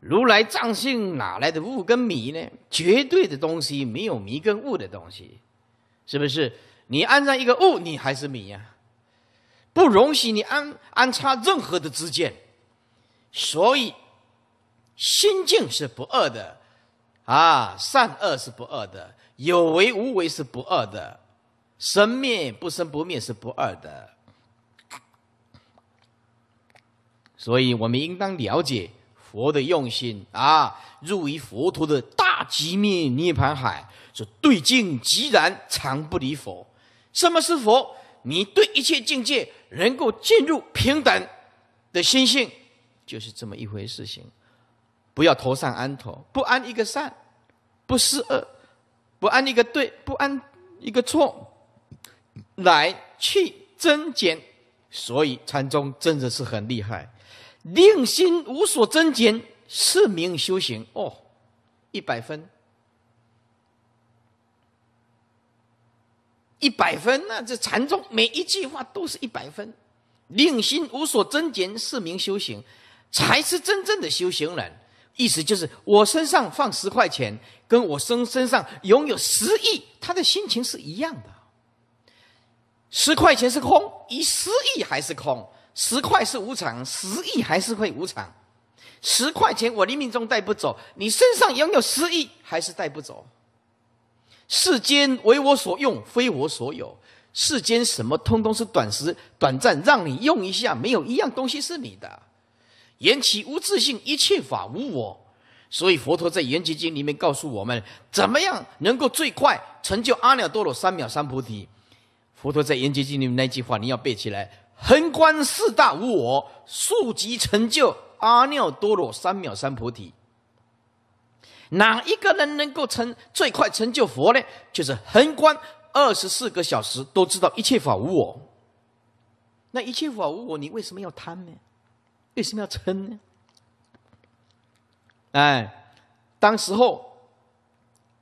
如来藏性哪来的悟跟迷呢？绝对的东西没有迷跟悟的东西，是不是？你安上一个悟，你还是迷呀？不容许你安安插任何的之见，所以心境是不二的啊，善恶是不二的。有为无为是不二的，生灭不生不灭是不二的，所以我们应当了解佛的用心啊！入于佛陀的大寂灭涅盘海，说对境即然，常不离佛。什么是佛？你对一切境界能够进入平等的心性，就是这么一回事。情不要头上安头，不安一个善，不施恶。不按一个对，不按一个错，来去增减，所以禅宗真的是很厉害。令心无所增减，是名修行哦，一百分，一百分那这禅宗每一句话都是一百分。令心无所增减，是名修行，才是真正的修行人。意思就是，我身上放十块钱，跟我身身上拥有十亿，他的心情是一样的。十块钱是空，一十亿还是空。十块是无常，十亿还是会无常。十块钱我临命中带不走，你身上拥有十亿还是带不走。世间为我所用，非我所有。世间什么通通是短时、短暂，让你用一下，没有一样东西是你的。言其无自性，一切法无我。所以佛陀在《圆寂经》里面告诉我们，怎么样能够最快成就阿耨多罗三藐三菩提。佛陀在《圆寂经》里面那句话，你要背起来：横观四大无我，速即成就阿耨多罗三藐三菩提。哪一个人能够成最快成就佛呢？就是横观二十四个小时都知道一切法无我。那一切法无我，你为什么要贪呢？为什么要嗔呢？哎，当时候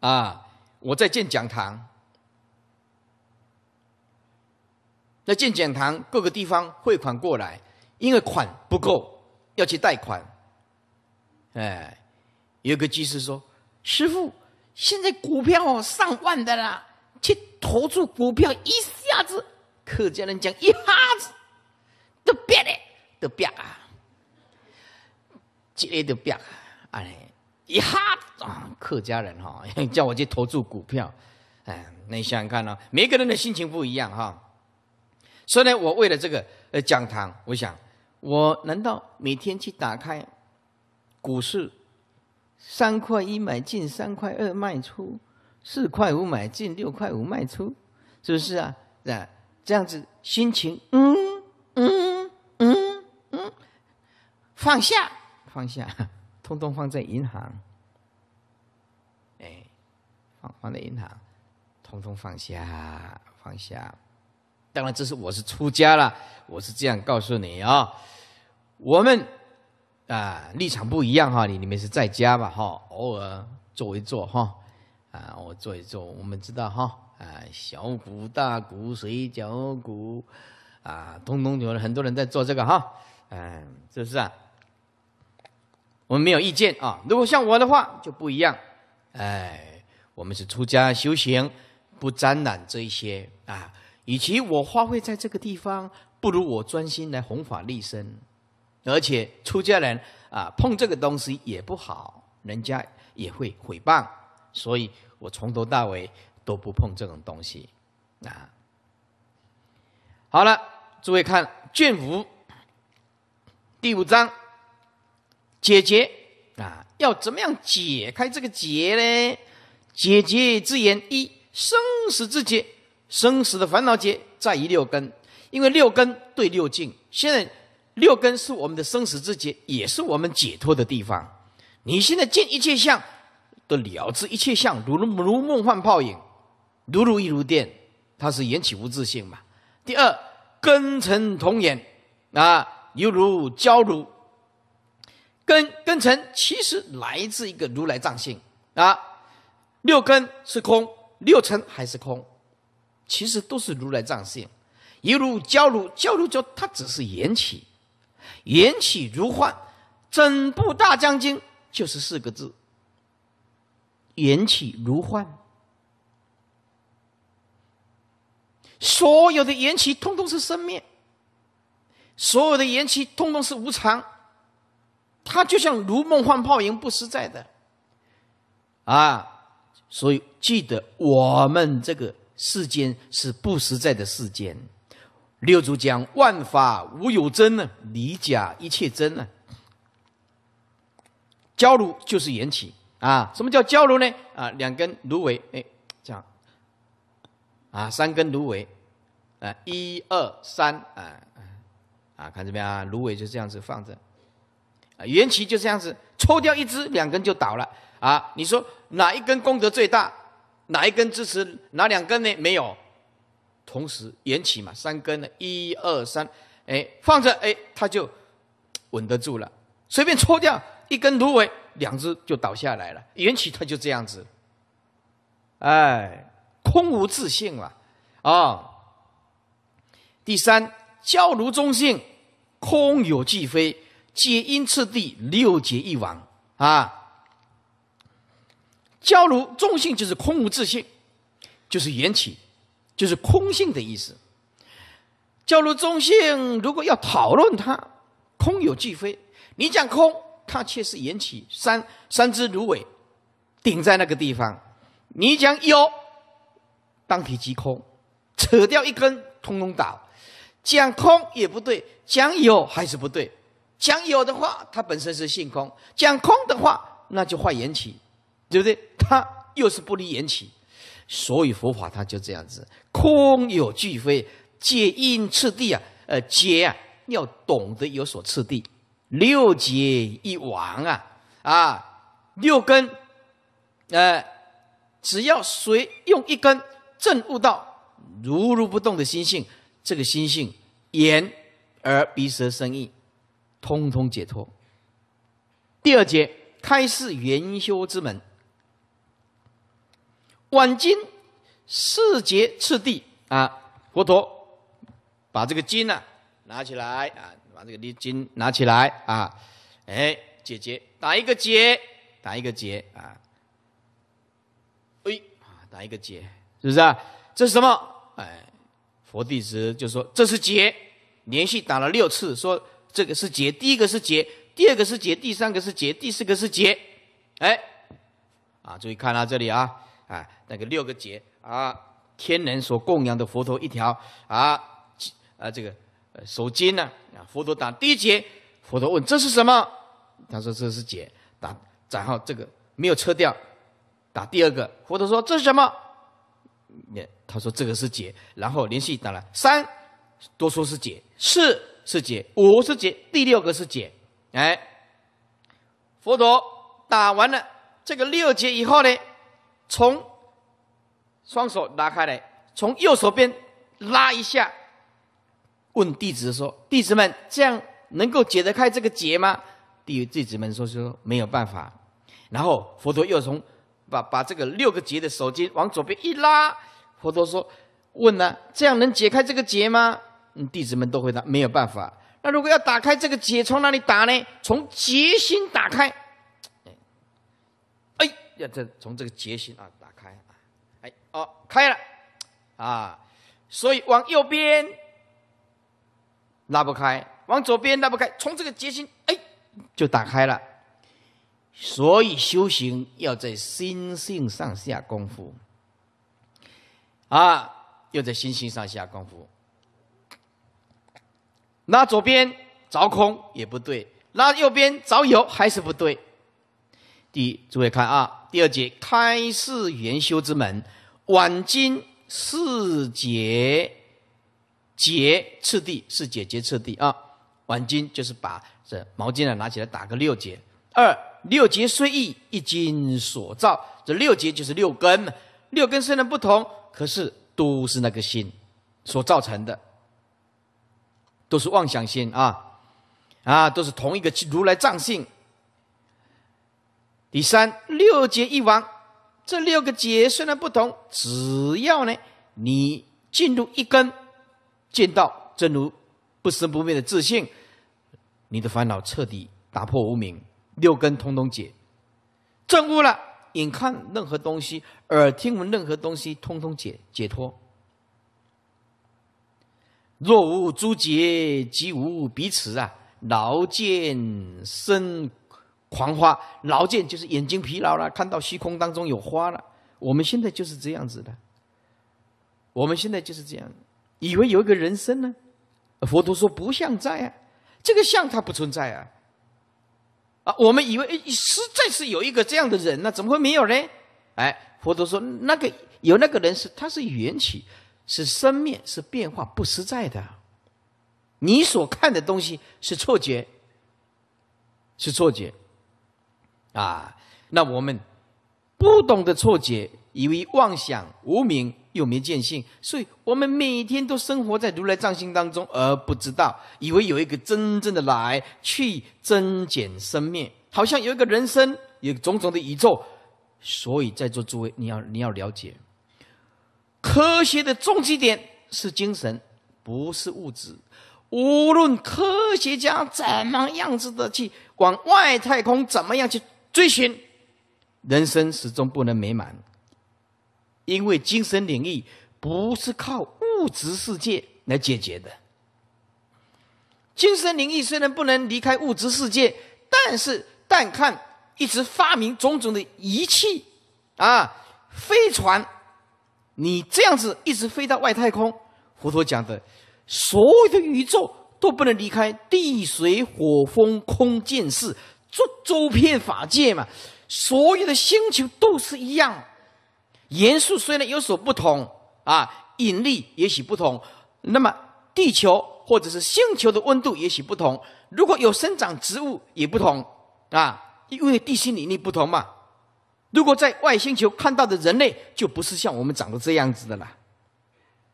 啊，我在建讲堂，那建讲堂各个地方汇款过来，因为款不够，要去贷款。哎，有个居士说：“师傅，现在股票哦上万的啦，去投注股票，一下子客家人讲一下子都变了，都变啊！”接都变，哎，一下啊！客家人哈，叫我去投注股票，哎，那你想想看呢？每个人的心情不一样哈。所以呢，我为了这个呃讲堂，我想，我难道每天去打开股市，三块一买进，三块二卖出，四块五买进，六块五卖出，是不是啊？啊，这样子心情，嗯嗯嗯嗯，放下放下，通通放在银行，哎，放放在银行，通通放下放下。当然，这是我是出家了，我是这样告诉你啊。我们啊立场不一样哈，你你们是在家吧哈，偶尔做一做哈，啊我做一做，我们知道哈啊小鼓大鼓水饺鼓啊，通通有很多人在做这个哈，嗯，是不是啊？我们没有意见啊。如果像我的话就不一样，哎，我们是出家修行，不沾染这一些啊。与其我花费在这个地方，不如我专心来弘法利生。而且出家人啊，碰这个东西也不好，人家也会诽谤，所以我从头到尾都不碰这种东西啊。好了，诸位看卷五第五章解结啊，要怎么样解开这个结呢？解结之言一生死之结。生死的烦恼结在于六根，因为六根对六境。现在六根是我们的生死之结，也是我们解脱的地方。你现在见一切相，都了知一切相如如梦幻泡影，如如一如电，它是缘起无自性嘛。第二，根尘同眼啊，犹如焦如根根尘，其实来自一个如来藏性啊。六根是空，六尘还是空。其实都是如来藏性，一如焦如焦如焦，它只是缘起，缘起如幻。整部大将经就是四个字：缘起如幻。所有的缘起通通是生灭，所有的缘起通通是无常，它就像如梦幻泡影，不实在的啊！所以记得我们这个。世间是不实在的世间，六祖讲万法无有真呢，离假一切真呢。焦炉就是缘起啊，什么叫焦炉呢？啊，两根芦苇，哎，这样，啊，三根芦苇，啊，一二三，啊啊，看这边啊，芦苇就这样子放着，啊，缘起就这样子，抽掉一支，两根就倒了，啊，你说哪一根功德最大？哪一根支持哪两根呢？没有，同时缘起嘛，三根呢，一二三，哎，放着，哎，它就稳得住了。随便抽掉一根芦苇，两只就倒下来了。缘起它就这样子，哎，空无自性嘛，啊。第三，教如中性，空有即非，皆因次第六劫一亡啊。教如中性就是空无自性，就是缘起，就是空性的意思。教如中性，如果要讨论它，空有即非。你讲空，它却是缘起，三三只芦苇顶在那个地方。你讲有，当体即空，扯掉一根，通通倒。讲空也不对，讲有还是不对。讲有的话，它本身是性空；讲空的话，那就坏缘起。对不对？它又是不离缘起，所以佛法它就这样子，空有俱非，皆因次第啊。呃，皆啊，要懂得有所次第。六劫一往啊，啊，六根，呃，只要随用一根正悟到如如不动的心性，这个心性言而鼻舌身意，通通解脱。第二节开示元修之门。晚经四节次第啊，佛陀把这个经呢拿起来啊，把这个经拿起来啊，哎，解结打一个结，打一个结啊，哎，打一个结，是不是啊？这是什么？哎，佛弟子就说这是结，连续打了六次，说这个是结，第一个是结，第二个是结，第三个是结，第四个是结，哎，啊，注意看啊这里啊。啊，那个六个劫啊，天人所供养的佛陀一条啊，啊这个手巾呢啊，佛陀打第一劫，佛陀问这是什么？他说这是解，打然后这个没有撤掉，打第二个。佛陀说这是什么？也他说这个是解，然后连续打了三，多说是解，四是解，五是解，第六个是解。哎，佛陀打完了这个六节以后呢，从双手拉开来，从右手边拉一下，问弟子说：“弟子们，这样能够解得开这个结吗？”弟弟子们说：“说没有办法。”然后佛陀又从把把这个六个结的手巾往左边一拉，佛陀说：“问呢，这样能解开这个结吗？”嗯，弟子们都回答：“没有办法。”那如果要打开这个结，从哪里打呢？从结心打开。哎，要这从这个结心啊打开啊。哎，哦，开了啊！所以往右边拉不开，往左边拉不开，从这个结心哎就打开了。所以修行要在心性上下功夫啊，要在心性上下功夫。拉左边凿空也不对，拉右边凿有还是不对。第一，诸位看啊，第二节开示元修之门，晚经四节节次第是节节次第啊。晚经就是把这毛巾呢拿起来打个六节。二六节虽异，一经所造。这六节就是六根，六根虽然不同，可是都是那个心所造成的。都是妄想心啊，啊，都是同一个如来藏性。第三，六劫一亡，这六个劫虽然不同，只要呢，你进入一根，见到真如不生不灭的自信，你的烦恼彻底打破无明，六根通通解，证悟了，眼看任何东西，耳听闻任何东西，通通解解脱。若无诸劫，即无彼此啊！劳见生狂花，劳见就是眼睛疲劳了，看到虚空当中有花了。我们现在就是这样子的，我们现在就是这样，以为有一个人生呢。佛陀说不像在啊，这个像它不存在啊。啊，我们以为实在是有一个这样的人呢，怎么会没有呢？哎，佛陀说那个有那个人是，他是缘起。是生灭，是变化，不实在的。你所看的东西是错觉，是错觉啊！那我们不懂得错觉，以为妄想无名又没见性，所以我们每天都生活在如来藏心当中，而不知道，以为有一个真正的来去增减生灭，好像有一个人生，有种种的宇宙。所以在座诸位，你要你要了解。科学的终极点是精神，不是物质。无论科学家怎么样子的去往外太空，怎么样去追寻，人生始终不能美满。因为精神领域不是靠物质世界来解决的。精神领域虽然不能离开物质世界，但是但看一直发明种种的仪器啊，飞船。你这样子一直飞到外太空，佛陀讲的，所有的宇宙都不能离开地水火风空见识周周遍法界嘛，所有的星球都是一样，元素虽然有所不同啊，引力也许不同，那么地球或者是星球的温度也许不同，如果有生长植物也不同啊，因为地心引力不同嘛。如果在外星球看到的人类，就不是像我们长得这样子的了，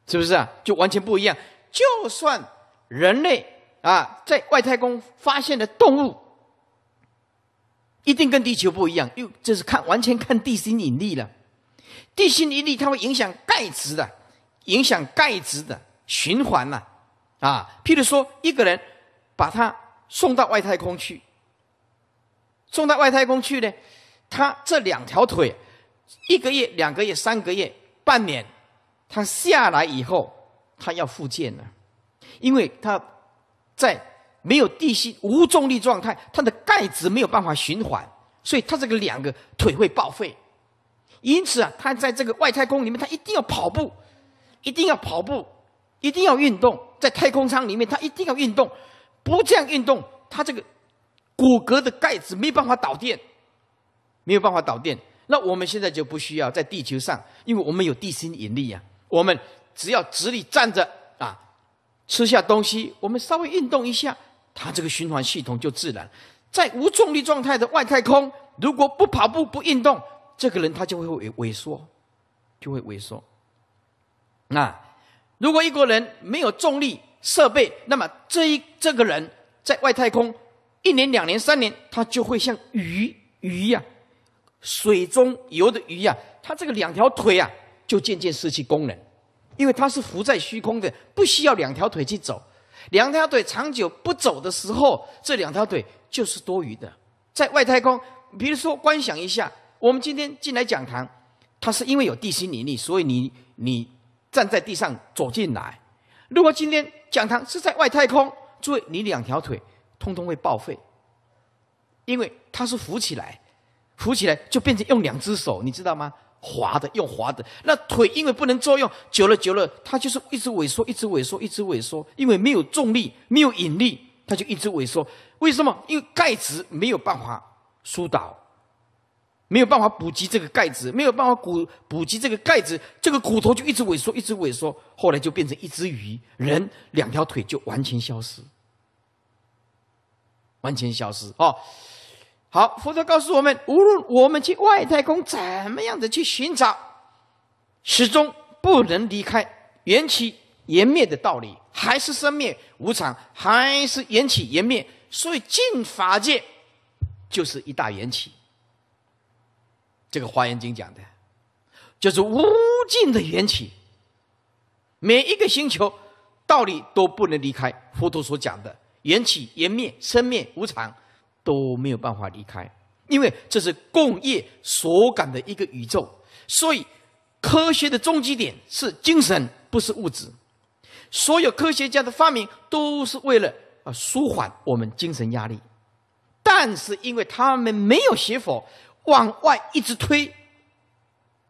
是不是啊？就完全不一样。就算人类啊，在外太空发现的动物，一定跟地球不一样，又这是看完全看地心引力了。地心引力它会影响钙质的，影响钙质的循环呐。啊，譬如说一个人把他送到外太空去，送到外太空去呢？他这两条腿，一个月、两个月、三个月、半年，他下来以后，他要复健了，因为他在没有地心无重力状态，他的钙质没有办法循环，所以他这个两个腿会报废。因此啊，他在这个外太空里面，他一定要跑步，一定要跑步，一定要运动。在太空舱里面，他一定要运动，不这样运动，他这个。骨骼的钙质没办法导电，没有办法导电。那我们现在就不需要在地球上，因为我们有地心引力呀。我们只要直立站着啊，吃下东西，我们稍微运动一下，它这个循环系统就自然。在无重力状态的外太空，如果不跑步不运动，这个人他就会萎萎缩，就会萎缩。那如果一个人没有重力设备，那么这一这个人在外太空一年、两年、三年，他就会像鱼鱼一样，水中游的鱼呀，它这个两条腿啊就渐渐失去功能，因为它是浮在虚空的，不需要两条腿去走。两条腿长久不走的时候，这两条腿。就是多余的，在外太空，比如说，观想一下，我们今天进来讲堂，它是因为有地心引力，所以你你站在地上走进来。如果今天讲堂是在外太空，诸位，你两条腿通通会报废，因为它是浮起来，扶起来就变成用两只手，你知道吗？滑的，用滑的，那腿因为不能作用，久了久了，它就是一直萎缩，一直萎缩，一直萎缩，因为没有重力，没有引力。它就一直萎缩，为什么？因为钙质没有办法疏导，没有办法补给这个钙质，没有办法补补给这个钙质，这个骨头就一直萎缩，一直萎缩，后来就变成一只鱼，人两条腿就完全消失，完全消失哦。好，佛陀告诉我们，无论我们去外太空怎么样的去寻找，始终不能离开缘起缘灭的道理。还是生灭无常，还是缘起缘灭，所以进法界就是一大缘起。这个《华严经》讲的，就是无尽的缘起。每一个星球道理都不能离开佛陀所讲的缘起缘灭、生灭无常，都没有办法离开，因为这是共业所感的一个宇宙。所以科学的终极点是精神，不是物质。所有科学家的发明都是为了啊舒缓我们精神压力，但是因为他们没有学佛，往外一直推，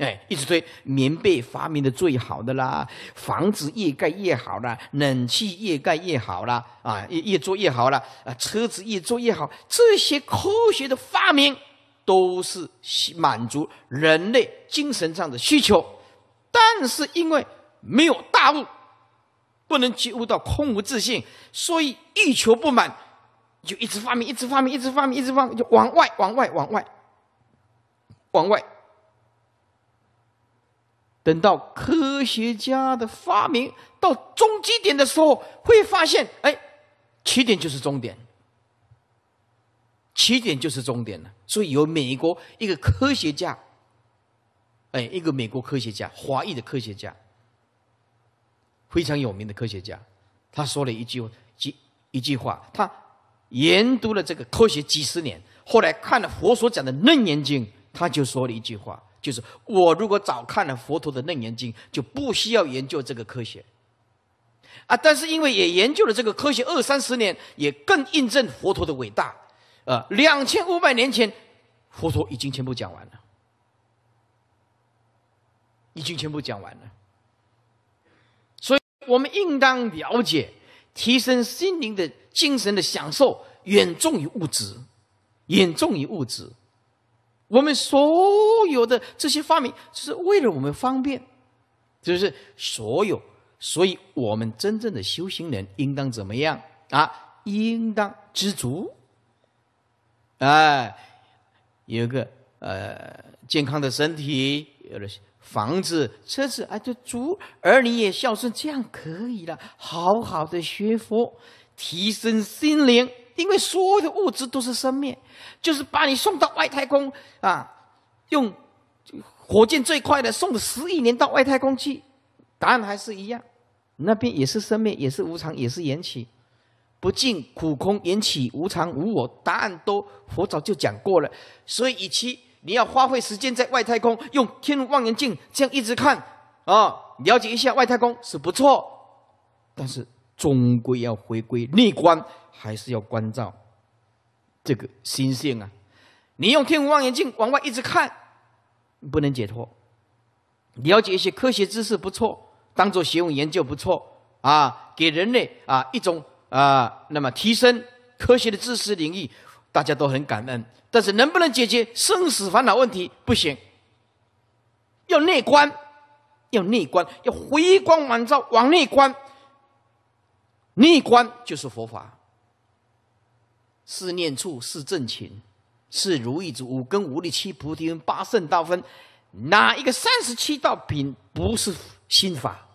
哎，一直推棉被发明的最好的啦，房子越盖越好啦，冷气越盖越好啦，啊，越越做越好了，啊，车子越做越好，这些科学的发明都是满足人类精神上的需求，但是因为没有大悟。不能觉悟到空无自信，所以欲求不满，就一直发明，一直发明，一直发明，一直发明，就往外，往外，往外，往外。等到科学家的发明到终极点的时候，会发现，哎，起点就是终点，起点就是终点了。所以有美国一个科学家，哎，一个美国科学家，华裔的科学家。非常有名的科学家，他说了一句几一句话，他研读了这个科学几十年，后来看了佛所讲的《楞严经》，他就说了一句话，就是我如果早看了佛陀的《楞严经》，就不需要研究这个科学。啊，但是因为也研究了这个科学二三十年，也更印证佛陀的伟大。呃，两千五百年前，佛陀已经全部讲完了，已经全部讲完了。所以我们应当了解，提升心灵的精神的享受远重于物质，远重于物质。我们所有的这些发明，是为了我们方便，就是所有。所以我们真正的修行人应当怎么样啊？应当知足，哎，有个呃健康的身体，有了。房子、车子，啊，就足儿女也孝顺，这样可以了。好好的学佛，提升心灵，因为所有的物质都是生灭，就是把你送到外太空啊，用火箭最快的送了十亿年到外太空去，答案还是一样，那边也是生灭，也是无常，也是缘起，不尽苦空缘起无常无我，答案都佛早就讲过了，所以与其。你要花费时间在外太空，用天文望远镜这样一直看啊，了解一下外太空是不错，但是终归要回归内观，还是要关照这个心性啊。你用天文望远镜往外一直看，不能解脱。了解一些科学知识不错，当做学问研究不错啊，给人类啊一种啊，那么提升科学的知识领域。大家都很感恩。但是能不能解决生死烦恼问题？不行，要内观，要内观，要回光返照，往内观。逆观就是佛法，是念处，是正勤，是如意足，五根五力七菩提八圣道分，哪一个三十七道品不是心法？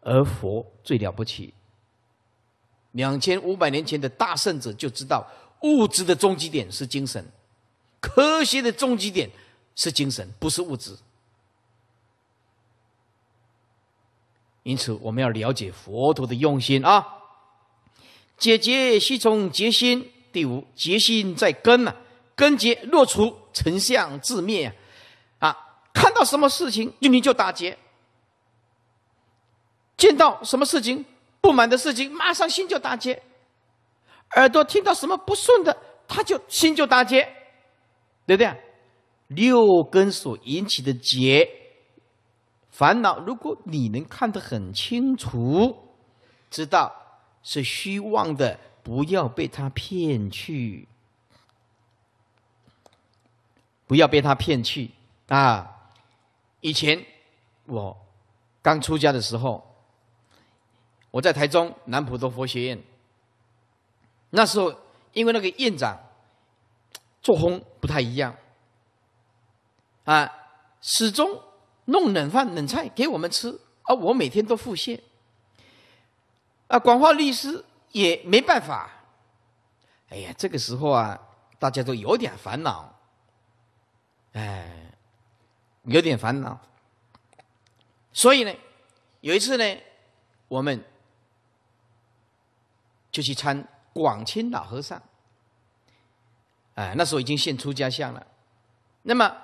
而佛最了不起，两千五百年前的大圣者就知道，物质的终极点是精神，科学的终极点是精神，不是物质。因此，我们要了解佛陀的用心啊！解结须从结心。第五，结心在根呐，根结若除，成相自灭啊！看到什么事情，就你就打结；见到什么事情不满的事情，马上心就打结；耳朵听到什么不顺的，他就心就打结，对不对？六根所引起的结。烦恼，如果你能看得很清楚，知道是虚妄的，不要被他骗去，不要被他骗去啊！以前我刚出家的时候，我在台中南普陀佛学院，那时候因为那个院长作风不太一样啊，始终。弄冷饭、冷菜给我们吃，啊，我每天都腹泻。啊，广化律师也没办法。哎呀，这个时候啊，大家都有点烦恼，哎，有点烦恼。所以呢，有一次呢，我们就去参广清老和尚。哎，那时候已经现出家相了。那么。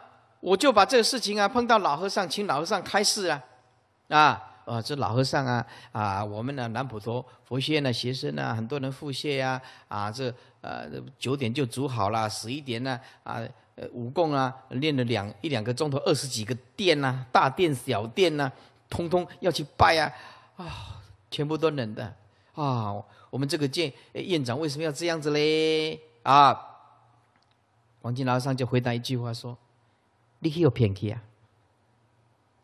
我就把这个事情啊，碰到老和尚，请老和尚开示啊，啊，啊，这老和尚啊，啊，我们呢南普陀佛学院的学生呢，很多人腹泻呀，啊，这呃九点就煮好了，十一点呢，啊，呃武功啊，练了两一两个钟头，二十几个殿呐，大殿小殿呐，通通要去拜啊，啊，全部都冷的啊，我们这个院院长为什么要这样子嘞？啊，王金老和尚就回答一句话说。你去有骗去啊！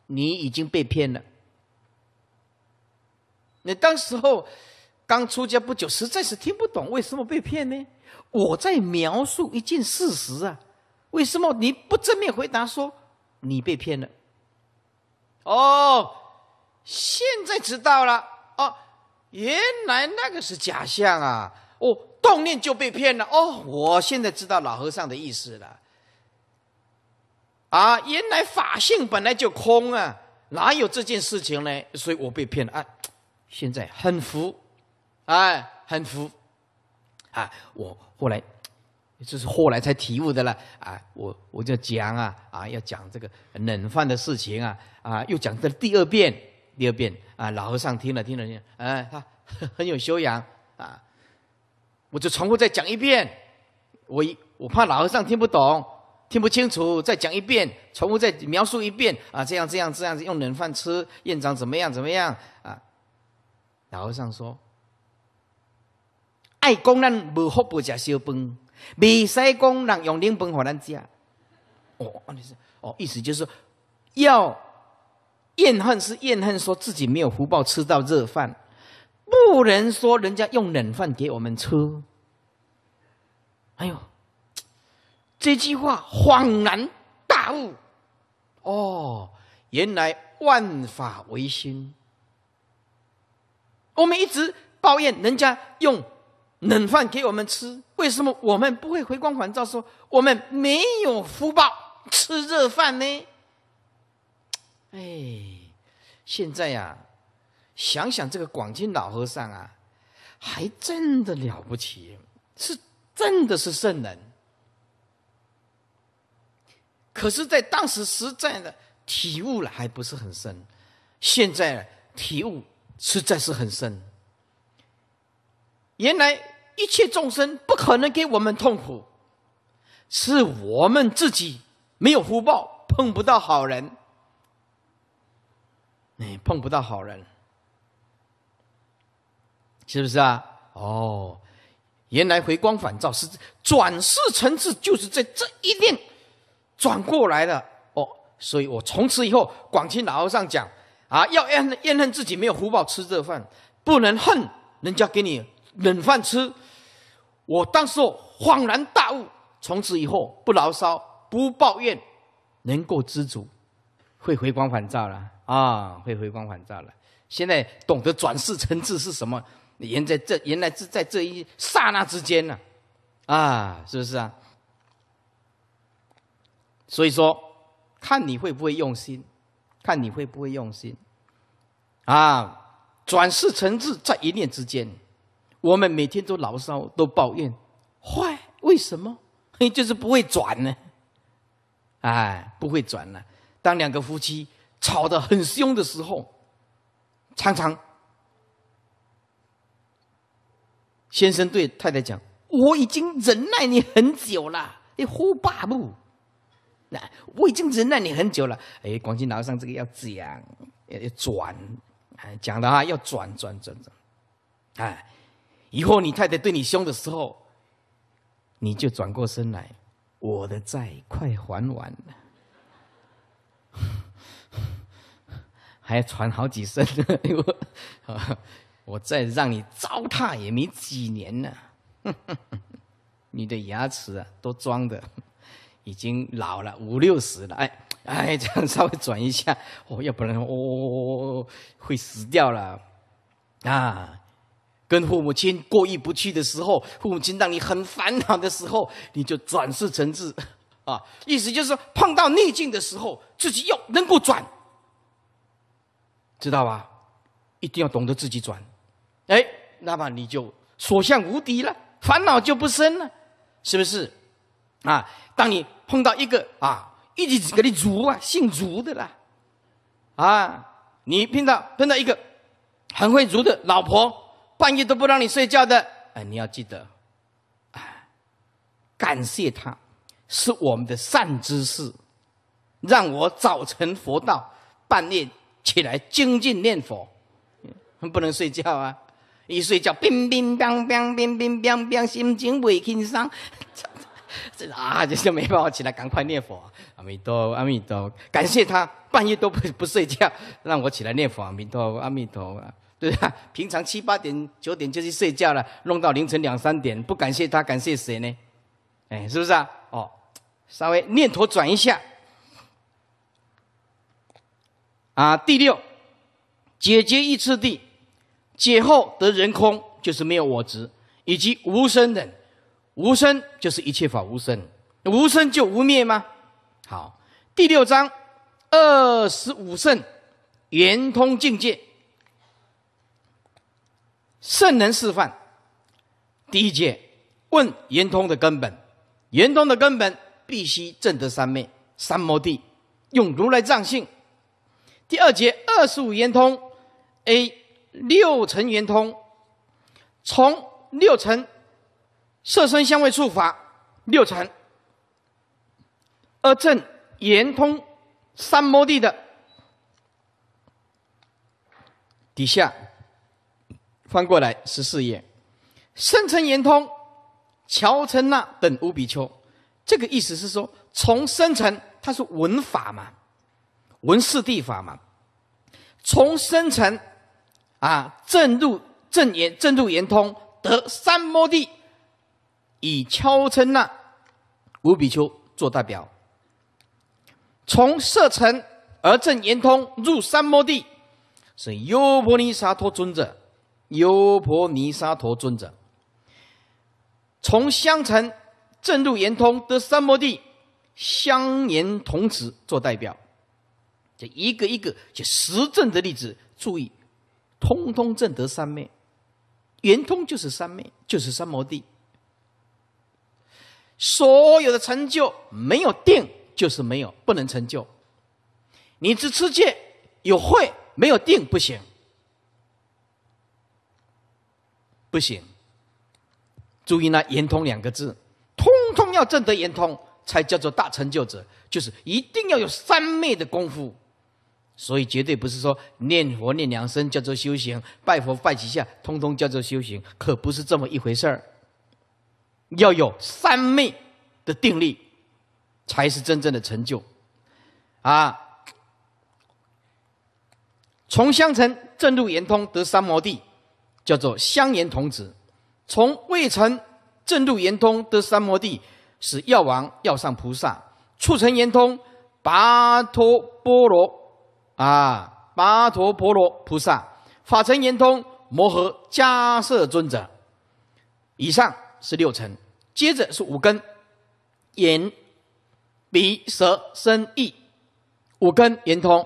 你已经被骗了。你当时候刚出家不久，实在是听不懂为什么被骗呢？我在描述一件事实啊，为什么你不正面回答说你被骗了？哦，现在知道了哦，原来那个是假象啊！哦，动念就被骗了哦，我现在知道老和尚的意思了。啊，原来法性本来就空啊，哪有这件事情呢？所以我被骗了啊！现在很服，哎，很服，啊！我后来，这是后来才体悟的了啊！我我就讲啊啊，要讲这个冷饭的事情啊啊，又讲这第二遍，第二遍啊，老和尚听了听了听，哎，他很有修养啊，我就重复再讲一遍，我我怕老和尚听不懂。听不清楚，再讲一遍，重复再描述一遍啊！这样这样这样子用冷饭吃，院长怎么样怎么样啊？老和尚说：“爱讲咱无福不食烧饭，未使讲人用冷饭给咱吃。”哦，你是哦，意思就是要怨恨是怨恨，说自己没有福报吃到热饭，不能说人家用冷饭给我们吃。哎呦！这句话恍然大悟，哦，原来万法唯心。我们一直抱怨人家用冷饭给我们吃，为什么我们不会回光返照，说我们没有福报吃热饭呢？哎，现在呀，想想这个广清老和尚啊，还真的了不起，是真的是圣人。可是，在当时实在的体悟了还不是很深，现在体悟实在是很深。原来一切众生不可能给我们痛苦，是我们自己没有福报，碰不到好人，哎，碰不到好人，是不是啊？哦，原来回光返照是转世成智，就是在这一念转过来了哦。所以我从此以后，广清老和尚讲啊，要怨怨恨自己没有福报吃这饭，不能恨人家给你冷饭吃。我当时恍然大悟，从此以后不牢骚，不抱怨，能够知足，会回光返照了啊，会回光返照了。现在懂得转世成智是什么？原在这原来是在这一刹那之间呢，啊，是不是啊？所以说，看你会不会用心，看你会不会用心，啊，转世成智在一念之间。我们每天都牢骚，都抱怨，坏，为什么？嘿，就是不会转呢，哎，不会转呢。当两个夫妻吵得很凶的时候，常常。先生对太太讲：“我已经忍耐你很久了，你呼爸不？那我已经忍耐你很久了。哎，广西老上这个要讲，要转，讲的啊要转转转转。哎，以后你太太对你凶的时候，你就转过身来，我的债快还完了，还要传好几声。我再让你糟蹋也没几年呢，你的牙齿啊都装的，已经老了五六十了，哎哎，这样稍微转一下，哦，要不然哦会死掉了啊！跟父母亲过意不去的时候，父母亲让你很烦恼的时候，你就转世成智 啊！意思就是碰到逆境的时候，自己要能够转，知道吧？一定要懂得自己转。哎，那么你就所向无敌了，烦恼就不生了，是不是？啊，当你碰到一个啊，一直给你儒啊，姓儒的啦，啊，你碰到碰到一个很会儒的老婆，半夜都不让你睡觉的，哎，你要记得，感谢他，是我们的善知识，让我早晨佛道，半夜起来精进念佛，不能睡觉啊。一睡觉，乒乒乓乓，乒乒乓乓，心情未轻松。这啊，这就没办法起来，赶快念佛。阿弥陀，阿弥陀，感谢他半夜都不不睡觉，让我起来念佛。阿弥陀，阿弥陀，对啊？平常七八点、九点就去睡觉了，弄到凌晨两三点，不感谢他，感谢谁呢？哎，是不是啊？哦，稍微念头转一下。啊，第六，解决一次地。解后得人空，就是没有我执，以及无生人，无生就是一切法无生，无生就无灭吗？好，第六章二十五圣圆通境界，圣人示范。第一节问圆通的根本，圆通的根本必须正得三昧三摩地，用如来藏性。第二节二十五圆通 A。六层圆通，从六层色身香味触法六尘，而正圆通三摩地的底下翻过来十四页，深成圆通乔成那等五比丘，这个意思是说，从深层它是闻法嘛，闻四地法嘛，从深成。啊，正入正言，正入圆通得三摩地，以敲称那五比丘做代表。从色尘而正圆通入三摩地，是优婆尼沙陀尊者，优婆尼沙陀尊者。从香尘正入圆通得三摩地，香言童子做代表。这一个一个就实证的例子，注意。通通证得三昧，圆通就是三昧，就是三摩地。所有的成就没有定，就是没有，不能成就。你只持戒有会，没有定不行，不行。注意那圆通两个字，通通要证得圆通，才叫做大成就者，就是一定要有三昧的功夫。所以绝对不是说念佛念两声叫做修行，拜佛拜几下通通叫做修行，可不是这么一回事儿。要有三昧的定力，才是真正的成就。啊，从相成正入圆通得三摩地，叫做香严童子；从未成正入圆通得三摩地，是药王药上菩萨；促成圆通跋陀波罗啊，跋陀波罗菩萨；法成圆通摩诃迦摄尊者。以上是六层，接着是五根：眼、鼻、舌、身、意。五根圆通，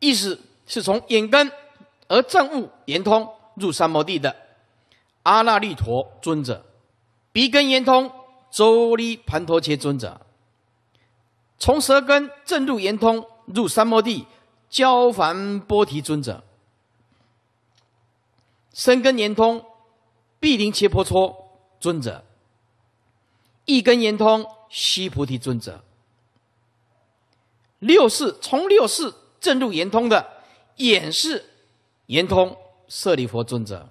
意思是从眼根而正悟圆通入三摩地的阿那律陀尊者；鼻根圆通周利盘陀切尊者；从舌根正入圆通入三摩地交梵波提尊者；身根圆通毗陵切婆娑尊者；一根圆通须菩提尊者。六世从六世正入圆通的眼是圆通舍利佛尊者，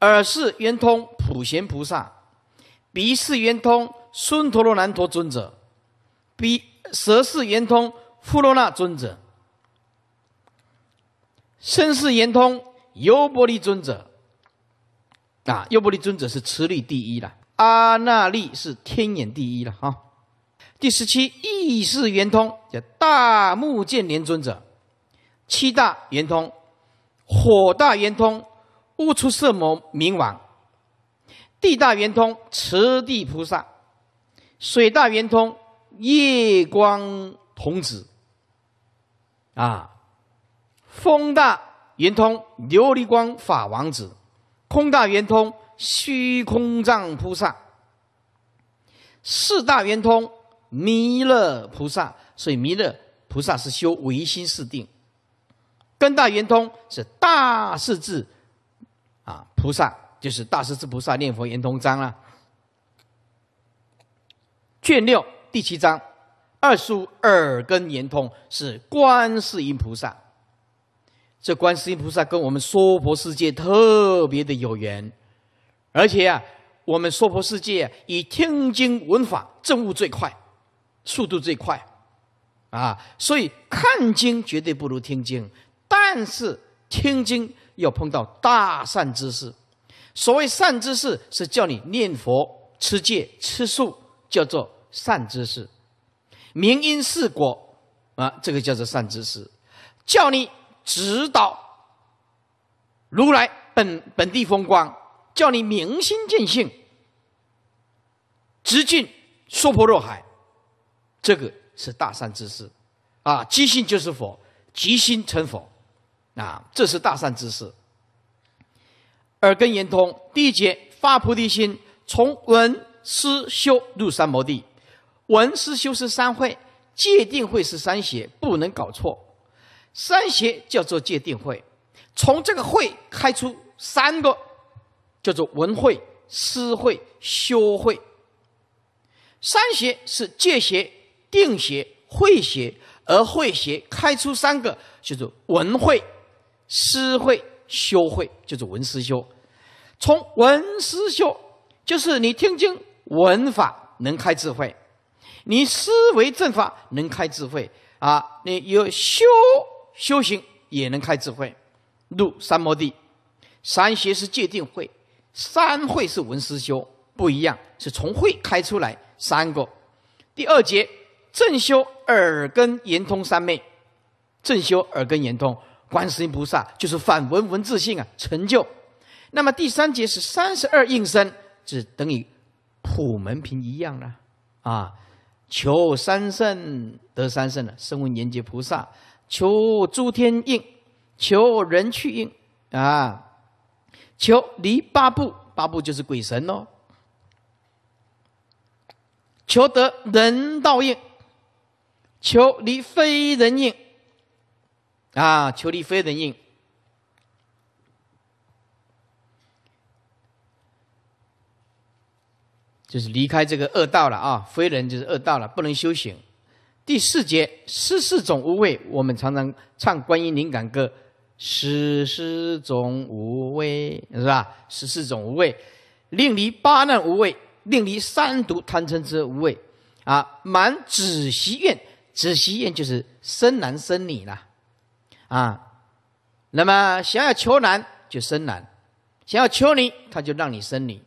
耳是圆通普贤菩萨，鼻是圆通孙陀罗南陀尊者，鼻舌是圆通富罗那尊者，身是圆通优波利尊者。啊，优波利尊者是持力第一了，阿那利是天眼第一了哈。第十七意识圆通，叫大目犍连尊者；七大圆通，火大圆通，乌出色魔冥王；地大圆通，持地菩萨；水大圆通，夜光童子；啊，风大圆通，琉璃光法王子；空大圆通，虚空藏菩萨；四大圆通。弥勒菩萨，所以弥勒菩萨是修唯心四定。根大圆通是大势至啊，菩萨就是大势至菩萨念佛圆通章啊。卷六第七章，二书耳根圆通是观世音菩萨。这观世音菩萨跟我们娑婆世界特别的有缘，而且啊，我们娑婆世界以听经闻法证悟最快。速度最快，啊，所以看经绝对不如听经，但是听经要碰到大善知识。所谓善知识，是叫你念佛、持戒、吃素，叫做善知识。明因是果，啊，这个叫做善知识。叫你指导如来本本地风光，叫你明心见性，直进娑婆若海。这个是大善之事，啊，即心就是佛，即心成佛，啊，这是大善之事。耳根圆通，第一节发菩提心，从闻思修入三摩地。闻思修是三会，戒定慧是三邪，不能搞错。三邪叫做戒定慧，从这个会开出三个，叫做闻会、思会、修会。三邪是戒邪。定邪、慧邪，而慧邪开出三个，就是文慧、思慧、修慧，就是文思修。从文思修，就是你听经文法能开智慧，你思维正法能开智慧啊，你有修修行也能开智慧。入三摩地，三学是界定慧，三慧是文思修，不一样，是从慧开出来三个。第二节。正修耳根圆通三昧，正修耳根圆通，观世音菩萨就是反闻闻自性啊，成就。那么第三节是三十二应身，是等于普门品一样了啊。求三圣得三圣了，声闻缘觉菩萨；求诸天应，求人去应啊；求离八部，八部就是鬼神哦；求得人道应。求离非人应啊！求离非人应，就是离开这个恶道了啊！非人就是恶道了，不能修行。第四节十四种无畏，我们常常唱观音灵感歌，十四种无畏是吧？十四种无畏，令离八难无畏，令离三毒贪嗔痴无畏。啊，满子息愿，子息愿就是生男生女啦。啊，那么想要求男就生男，想要求女他就让你生女，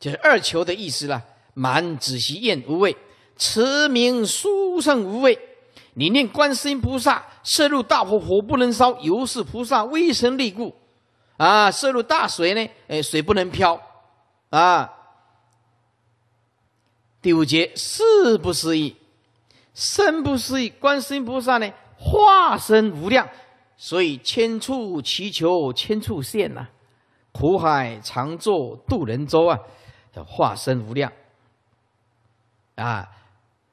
就是二求的意思啦。满子息愿无畏，持名殊胜无畏。你念观世音菩萨，摄入大火，火不能烧；由是菩萨威神力故。啊，摄入大水呢？哎，水不能漂。啊，第五节是不思议，身不思议。观世音菩萨呢，化身无量，所以千处祈求千处现呐。苦海常作渡人舟啊，化身无量。啊，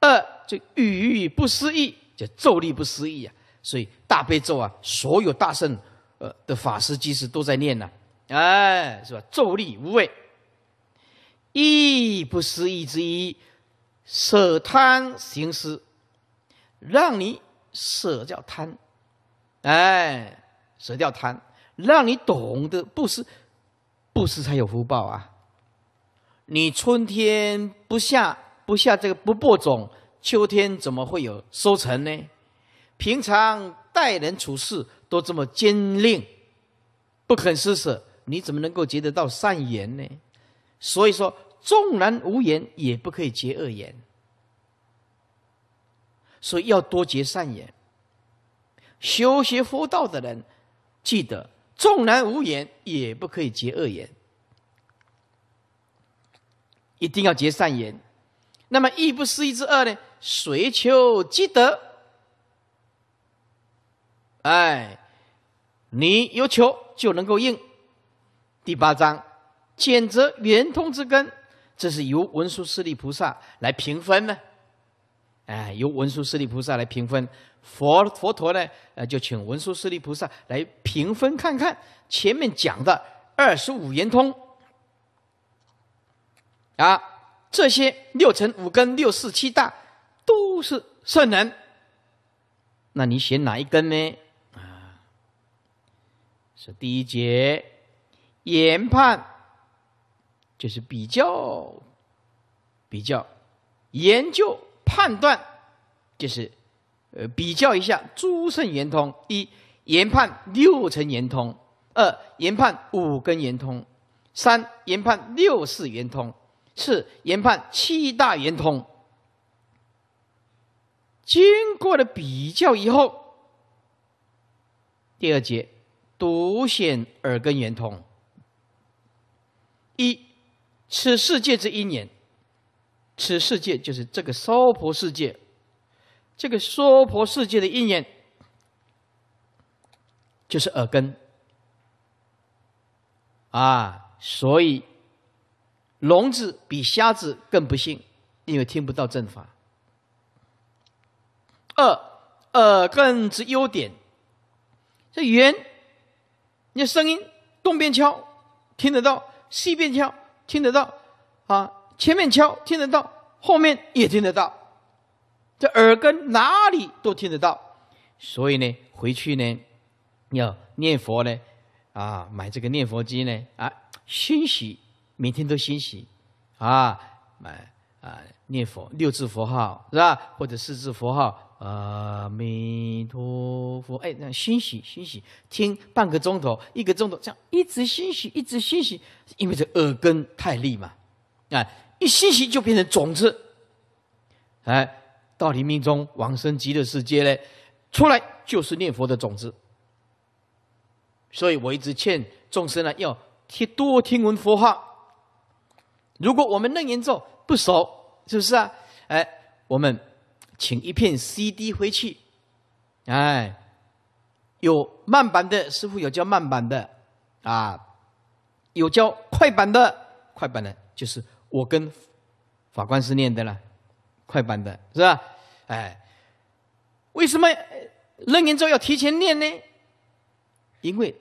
二就语不思议。叫咒力不思议啊，所以大悲咒啊，所有大圣呃的法师即使都在念呢，哎，是吧？咒力无畏，亦不思议之一，舍贪行施，让你舍掉贪，哎，舍掉贪，让你懂得布施，布施才有福报啊！你春天不下不下这个不播种。秋天怎么会有收成呢？平常待人处事都这么坚定，不肯施舍，你怎么能够结得到善缘呢？所以说，纵然无言，也不可以结恶言。所以要多结善缘。修学佛道的人，记得纵然无言，也不可以结恶言，一定要结善缘。那么，亦不思议之恶呢？随求即得，哎，你有求就能够应。第八章，简则圆通之根，这是由文殊师利菩萨来评分呢。哎，由文殊师利菩萨来评分，佛佛陀呢，呃，就请文殊师利菩萨来评分看看前面讲的二十五圆通啊，这些六乘五根六四七大。都是圣人，那你选哪一根呢？啊，是第一节研判，就是比较、比较、研究、判断，就是呃比较一下诸圣圆通：一研判六层圆通；二研判五根圆通；三研判六四圆通；是研判七大圆通。经过了比较以后，第二节独显耳根圆通。一，此世界之因缘，此世界就是这个娑婆世界，这个娑婆世界的因缘就是耳根啊，所以聋子比瞎子更不幸，因为听不到正法。二耳根之优点，这圆，你声音东边敲听得到，西边敲听得到，啊，前面敲听得到，后面也听得到，这耳根哪里都听得到，所以呢，回去呢要念佛呢，啊，买这个念佛机呢，啊，欣喜，每天都欣喜，啊，买啊念佛六字佛号是吧，或者四字佛号。阿弥陀佛，哎，那欣喜欣喜，听半个钟头、一个钟头，这样一直欣喜，一直欣喜，因为这耳根太利嘛，啊，一欣喜就变成种子，哎，到黎明中往生极乐世界嘞，出来就是念佛的种子。所以我一直劝众生呢，要听多听闻佛号。如果我们楞严咒不熟，是不是啊？哎，我们。请一片 CD 回去，哎，有慢版的师傅有教慢版的，啊，有教快版的，快版的就是我跟法官是念的了，快版的是吧？哎，为什么楞严咒要提前念呢？因为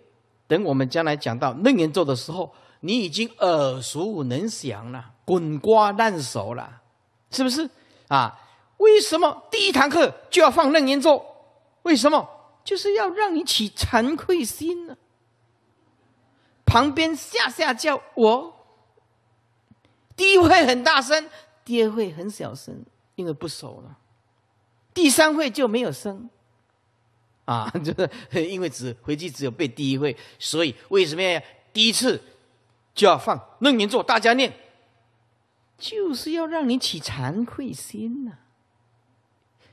等我们将来讲到楞严咒的时候，你已经耳熟能详了，滚瓜烂熟了，是不是啊？为什么第一堂课就要放楞严咒？为什么？就是要让你起惭愧心呢。旁边下下叫我第一会很大声，第二会很小声，因为不熟了。第三会就没有声，啊，就是因为只回去只有背第一会，所以为什么要第一次就要放楞严咒？大家念，就是要让你起惭愧心呐。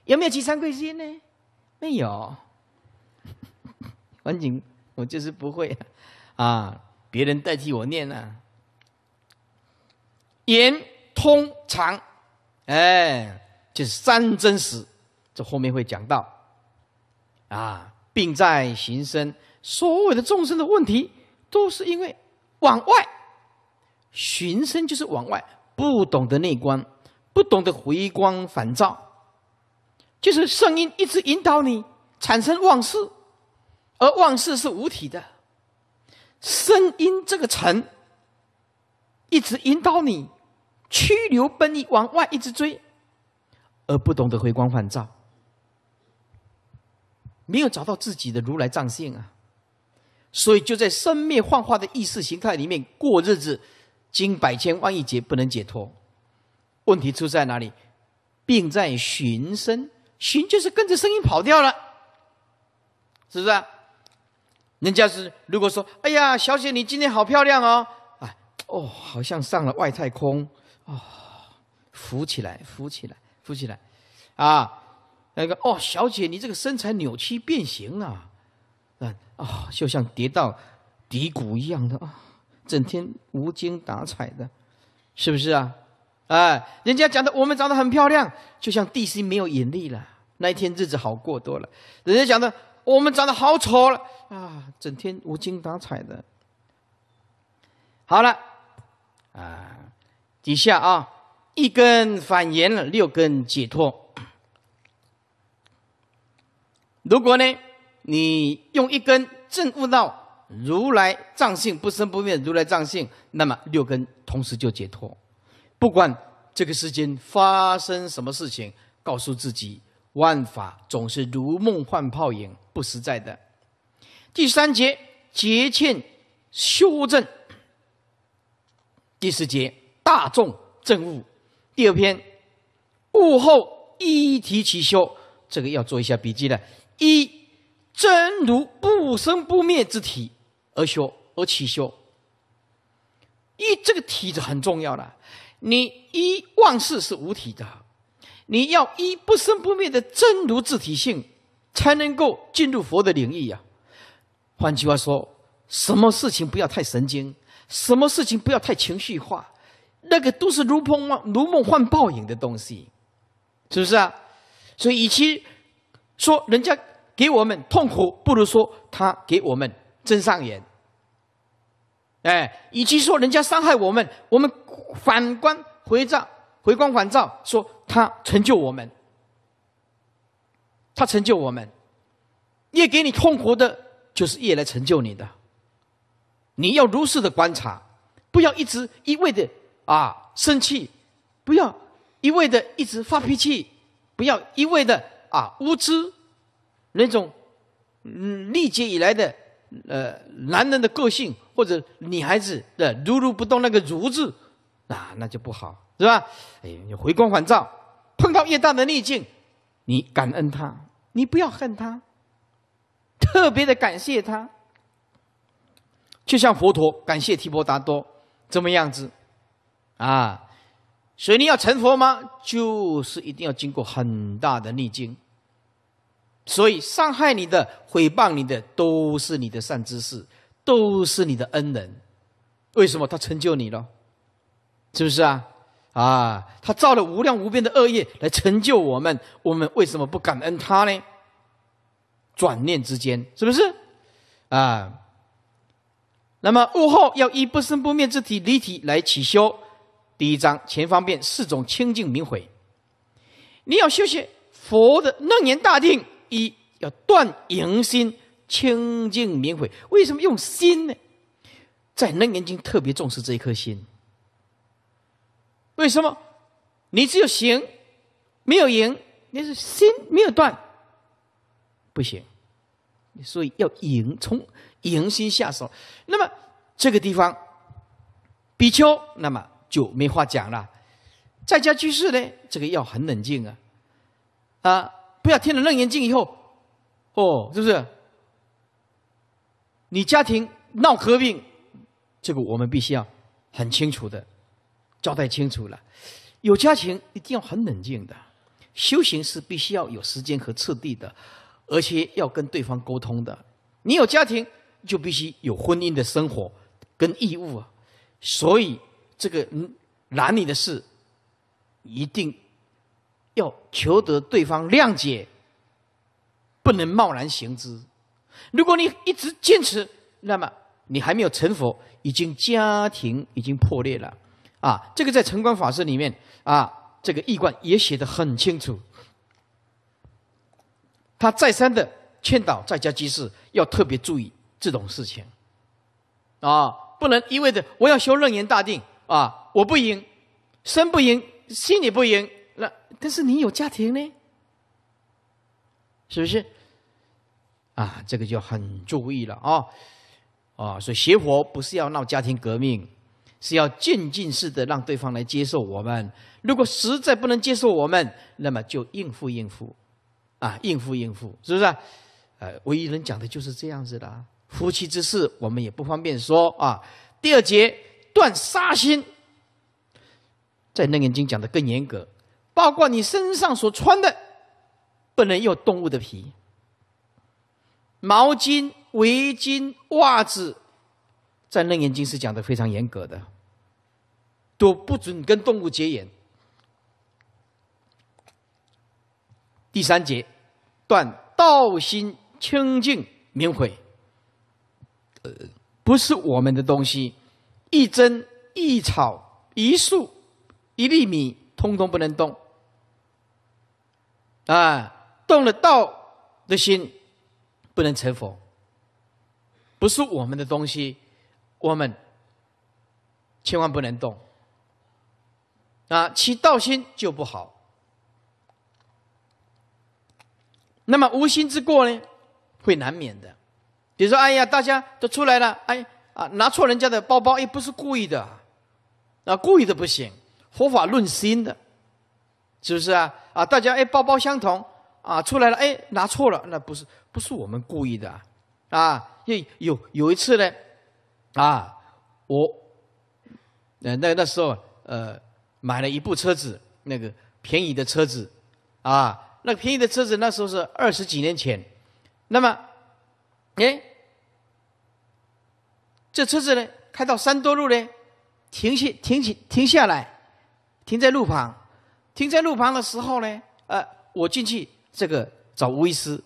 有没有起惭愧心呢？没有。环境我就是不会啊，别人代替我念啊。言通常，哎，就是三真实。这后面会讲到，啊，病在行深，所有的众生的问题，都是因为往外寻声，就是往外不懂得内观，不懂得回光返照，就是声音一直引导你产生妄事，而妄事是无体的，声音这个尘一直引导你驱流奔逸往外一直追，而不懂得回光返照。没有找到自己的如来藏性啊，所以就在生灭幻化的意识形态里面过日子，经百千万亿劫不能解脱。问题出在哪里？病在寻声，寻就是跟着声音跑掉了，是不是？人家是如果说：“哎呀，小姐你今天好漂亮哦！”啊，哦，好像上了外太空哦，浮起来，浮起来，浮起来，啊。那个哦，小姐，你这个身材扭曲变形啊，啊啊，就像跌到低谷一样的啊，整天无精打采的，是不是啊？哎，人家讲的我们长得很漂亮，就像地心没有引力了，那一天日子好过多了。人家讲的我们长得好丑了啊，整天无精打采的。好了，啊，底下啊，一根反言了，六根解脱。如果呢，你用一根证悟到如来藏性不生不灭，如来藏性，那么六根同时就解脱。不管这个世间发生什么事情，告诉自己，万法总是如梦幻泡影，不实在的。第三节节欠修正，第四节大众证悟，第二篇悟后一提起修，这个要做一下笔记了。一真如不生不灭之体而修而起修，一这个体子很重要了。你一万事是无体的，你要一不生不灭的真如自体性，才能够进入佛的领域呀。换句话说，什么事情不要太神经，什么事情不要太情绪化，那个都是如梦如梦幻泡影的东西，是不是啊？所以，与其说人家给我们痛苦，不如说他给我们真上言。哎，与其说人家伤害我们，我们反观回照、回光返照，说他成就我们，他成就我们。越给你痛苦的，就是越来成就你的。你要如实的观察，不要一直一味的啊生气，不要一味的一直发脾气，不要一味的。啊，无知那种嗯，历劫以来的呃，男人的个性或者女孩子的如如不动那个如字啊，那就不好，是吧？哎，你回光返照，碰到越大的逆境，你感恩他，你不要恨他，特别的感谢他，就像佛陀感谢提婆达多这么样子啊。所以你要成佛吗？就是一定要经过很大的逆境。所以伤害你的、诽谤你的，都是你的善知识，都是你的恩人。为什么他成就你了？是不是啊？啊，他造了无量无边的恶业来成就我们，我们为什么不感恩他呢？转念之间，是不是？啊，那么悟后要以不生不灭之体离体来起修。第一章前方便四种清净明慧，你要修习佛的楞严大定。一要断淫心，清净明慧。为什么用心呢？在楞严经特别重视这一颗心。为什么？你只有行，没有淫，你是心没有断，不行。所以要淫，从淫心下手。那么这个地方，比丘，那么就没话讲了。在家居士呢，这个要很冷静啊，啊，不要听了楞严经以后，哦，是不是？你家庭闹合并，这个我们必须要很清楚的交代清楚了。有家庭一定要很冷静的，修行是必须要有时间和次第的，而且要跟对方沟通的。你有家庭，就必须有婚姻的生活跟义务啊。所以这个嗯男女的事，一定要求得对方谅解，不能贸然行之。如果你一直坚持，那么你还没有成佛，已经家庭已经破裂了啊！这个在《成观法师》里面啊，这个义观也写得很清楚。他再三的劝导在家居士要特别注意这种事情啊，不能一味的我要修楞严大定啊，我不赢，身不赢，心里不赢，那但是你有家庭呢，是不是？啊，这个就很注意了啊！啊，所以邪佛不是要闹家庭革命，是要渐进式的让对方来接受我们。如果实在不能接受我们，那么就应付应付，啊，应付应付，是不是？呃，唯一能讲的就是这样子的。夫妻之事，我们也不方便说啊。第二节断杀心，在《楞严经》讲的更严格，包括你身上所穿的，不能用动物的皮。毛巾、围巾、袜子，在《楞严经》是讲的非常严格的，都不准跟动物结缘。第三节，断道心清净明慧，呃，不是我们的东西，一针一草一树一粒米，通通不能动。啊，动了道的心。不能成佛，不是我们的东西，我们千万不能动。啊，起道心就不好。那么无心之过呢，会难免的。比如说，哎呀，大家都出来了，哎啊，拿错人家的包包，也不是故意的，啊，故意的不行。佛法论心的，是不是啊？啊，大家哎，包包相同。啊，出来了！哎，拿错了，那不是不是我们故意的啊！有有有一次呢，啊，我呃那那时候呃买了一部车子，那个便宜的车子啊，那便宜的车子那时候是二十几年前，那么哎，这车子呢开到三多路呢，停下停起停下来，停在路旁，停在路旁的时候呢，呃，我进去。这个找威斯，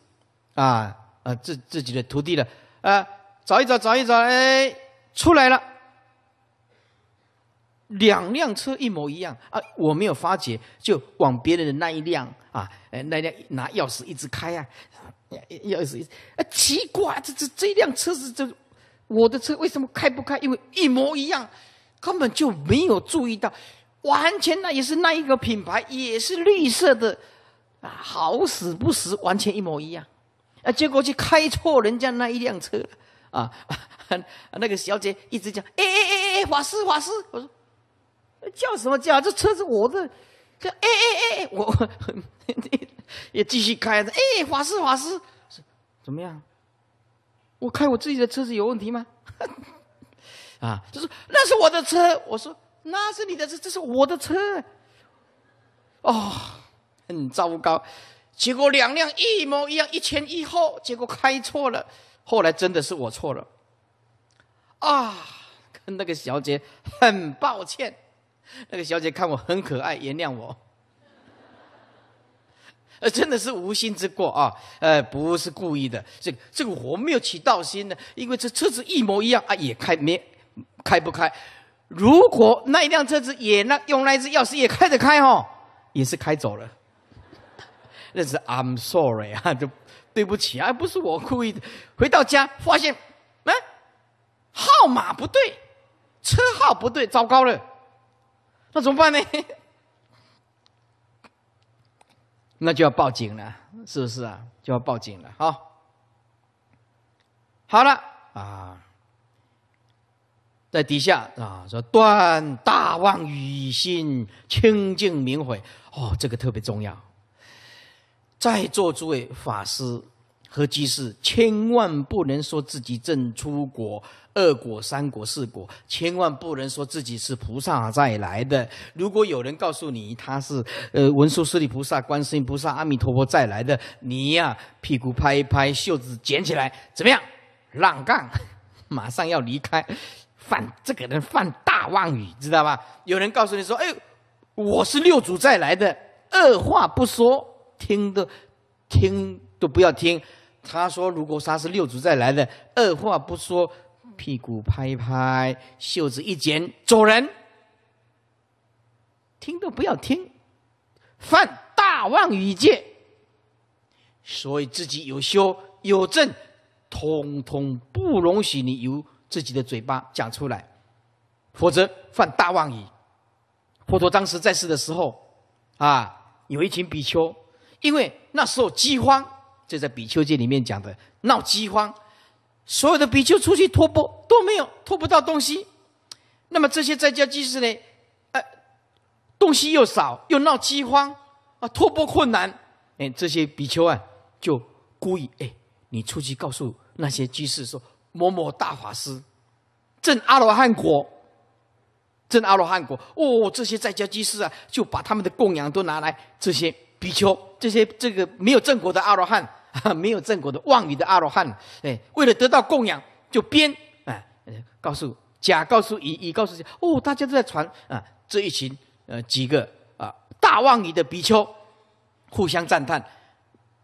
啊呃自自己的徒弟了，啊找一找找一找，哎出来了，两辆车一模一样啊，我没有发觉，就往别人的那一辆啊，哎那辆拿钥匙一直开啊，钥匙一，啊奇怪，这这这辆车子这我的车为什么开不开？因为一模一样，根本就没有注意到，完全那也是那一个品牌，也是绿色的。啊，好死不死，完全一模一样，啊，结果去开错人家那一辆车，啊，那个小姐一直讲，哎哎哎哎，法师法师，我说叫什么叫？这车子我的，这哎哎哎，我 也继续开着，哎，法师法师，怎么样？我开我自己的车子有问题吗？啊，就说那是我的车，我说那是你的车，这是我的车，哦。很糟糕，结果两辆一模一样，一前一后，结果开错了。后来真的是我错了，啊，跟那个小姐很抱歉。那个小姐看我很可爱，原谅我。呃，真的是无心之过啊，呃，不是故意的。这个这个我没有起盗心的，因为这车子一模一样啊，也开没开不开。如果那一辆车子也那用那一只钥匙也开着开哦，也是开走了。那是 I'm sorry 啊，就对不起啊，不是我故意的。回到家发现，啊，号码不对，车号不对，糟糕了，那怎么办呢？那就要报警了，是不是啊？就要报警了，好，好了啊。在底下啊说断大妄语心，清净明慧。哦，这个特别重要。在座诸位法师和居士，千万不能说自己正出国。二果、三果、四果，千万不能说自己是菩萨再来的。如果有人告诉你他是呃文殊师利菩萨、观世音菩萨、阿弥陀佛再来的，你呀屁股拍一拍，袖子捡起来，怎么样？让杠，马上要离开。犯这个人犯大妄语，知道吧？有人告诉你说：“哎，我是六祖再来的。”二话不说，听都听都不要听。他说：“如果他是六祖再来的，二话不说。”屁股拍一拍，袖子一剪，走人。听都不要听，犯大妄语戒。所以自己有修有证，通通不容许你有自己的嘴巴讲出来，否则犯大妄语。佛陀当时在世的时候，啊，有一群比丘，因为那时候饥荒，这在比丘戒里面讲的，闹饥荒。所有的比丘出去托钵都没有托不到东西，那么这些在家居士呢？呃，东西又少，又闹饥荒啊，托钵困难。哎，这些比丘啊，就故意哎，你出去告诉那些居士说，某某大法师证阿罗汉果，证阿罗汉果。哦，这些在家居士啊，就把他们的供养都拿来这些比丘，这些这个没有正果的阿罗汉。哈没有正果的妄语的阿罗汉，哎，为了得到供养，就编，哎，告诉甲，告诉乙，乙告诉甲，哦，大家都在传啊，这一群呃几个啊大妄语的比丘，互相赞叹，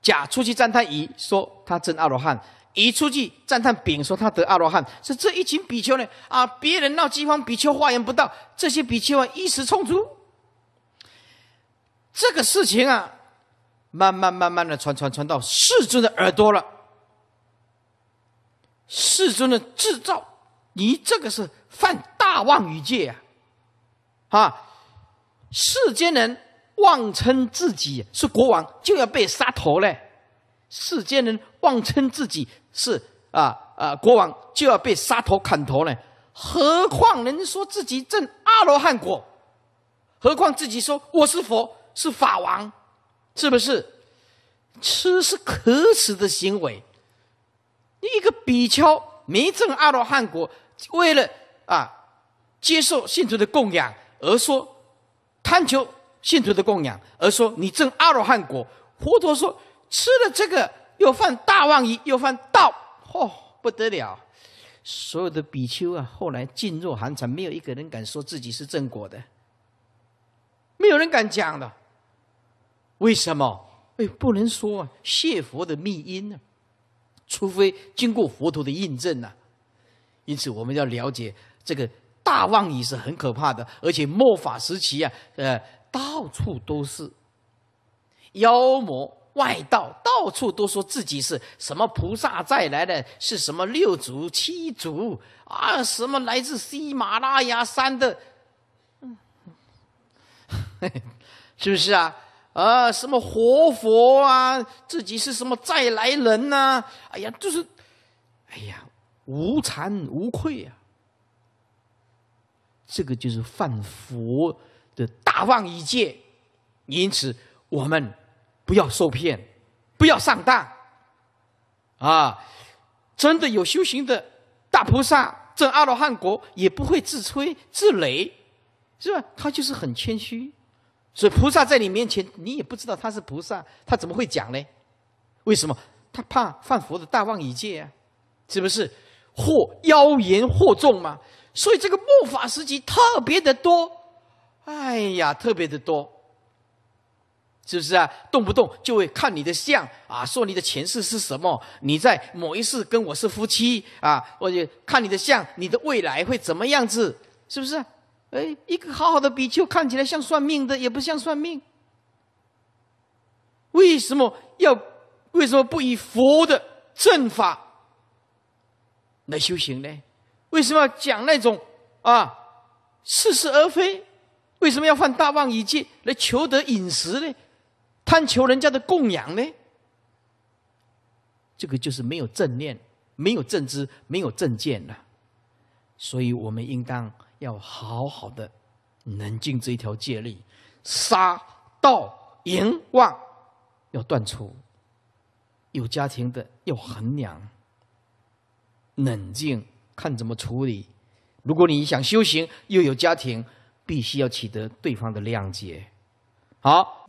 甲出去赞叹乙，说他真阿罗汉；一出去赞叹丙，说他得阿罗汉。是这一群比丘呢啊，别人闹饥荒，比丘化缘不到，这些比丘啊一时冲出，这个事情啊。慢慢慢慢的传传传到世尊的耳朵了。世尊的制造，你这个是犯大妄语戒啊！啊，世间人妄称自己是国王，就要被杀头嘞；世间人妄称自己是啊啊国王，就要被杀头砍头呢。何况人说自己证阿罗汉果，何况自己说我是佛，是法王。是不是？吃是可耻的行为。你一个比丘没证阿罗汉果，为了啊接受信徒的供养而说贪求信徒的供养而说你证阿罗汉果，佛陀说吃了这个又犯大妄语，又犯道，嚯不得了！所有的比丘啊，后来噤若寒蝉，没有一个人敢说自己是正果的，没有人敢讲的。为什么？哎，不能说啊，谢佛的密因呢，除非经过佛陀的印证呐。因此，我们要了解这个大妄语是很可怕的，而且末法时期啊，呃，到处都是妖魔外道，到处都说自己是什么菩萨再来的，是什么六祖、七祖啊，什么来自喜马拉雅山的，嗯，是不是啊？啊，什么活佛啊，自己是什么再来人呐？哎呀，就是，哎呀，无惭无愧啊！这个就是犯佛的大妄一戒，因此我们不要受骗，不要上当啊！真的有修行的大菩萨，证阿罗汉国也不会自吹自擂，是吧？他就是很谦虚。所以菩萨在你面前，你也不知道他是菩萨，他怎么会讲呢？为什么？他怕犯佛的大妄语戒啊，是不是？或妖言惑众嘛。所以这个末法时期特别的多，哎呀，特别的多，是不是啊？动不动就会看你的相啊，说你的前世是什么？你在某一世跟我是夫妻啊，或者看你的相，你的未来会怎么样子？是不是？哎，一个好好的比丘看起来像算命的，也不像算命。为什么要？为什么不以佛的正法来修行呢？为什么要讲那种啊似是而非？为什么要犯大妄语戒来求得饮食呢？贪求人家的供养呢？这个就是没有正念，没有正知，没有正见了。所以我们应当要好好的冷静这一条戒律，杀盗淫妄要断除。有家庭的要衡量，冷静看怎么处理。如果你想修行，又有家庭，必须要取得对方的谅解。好。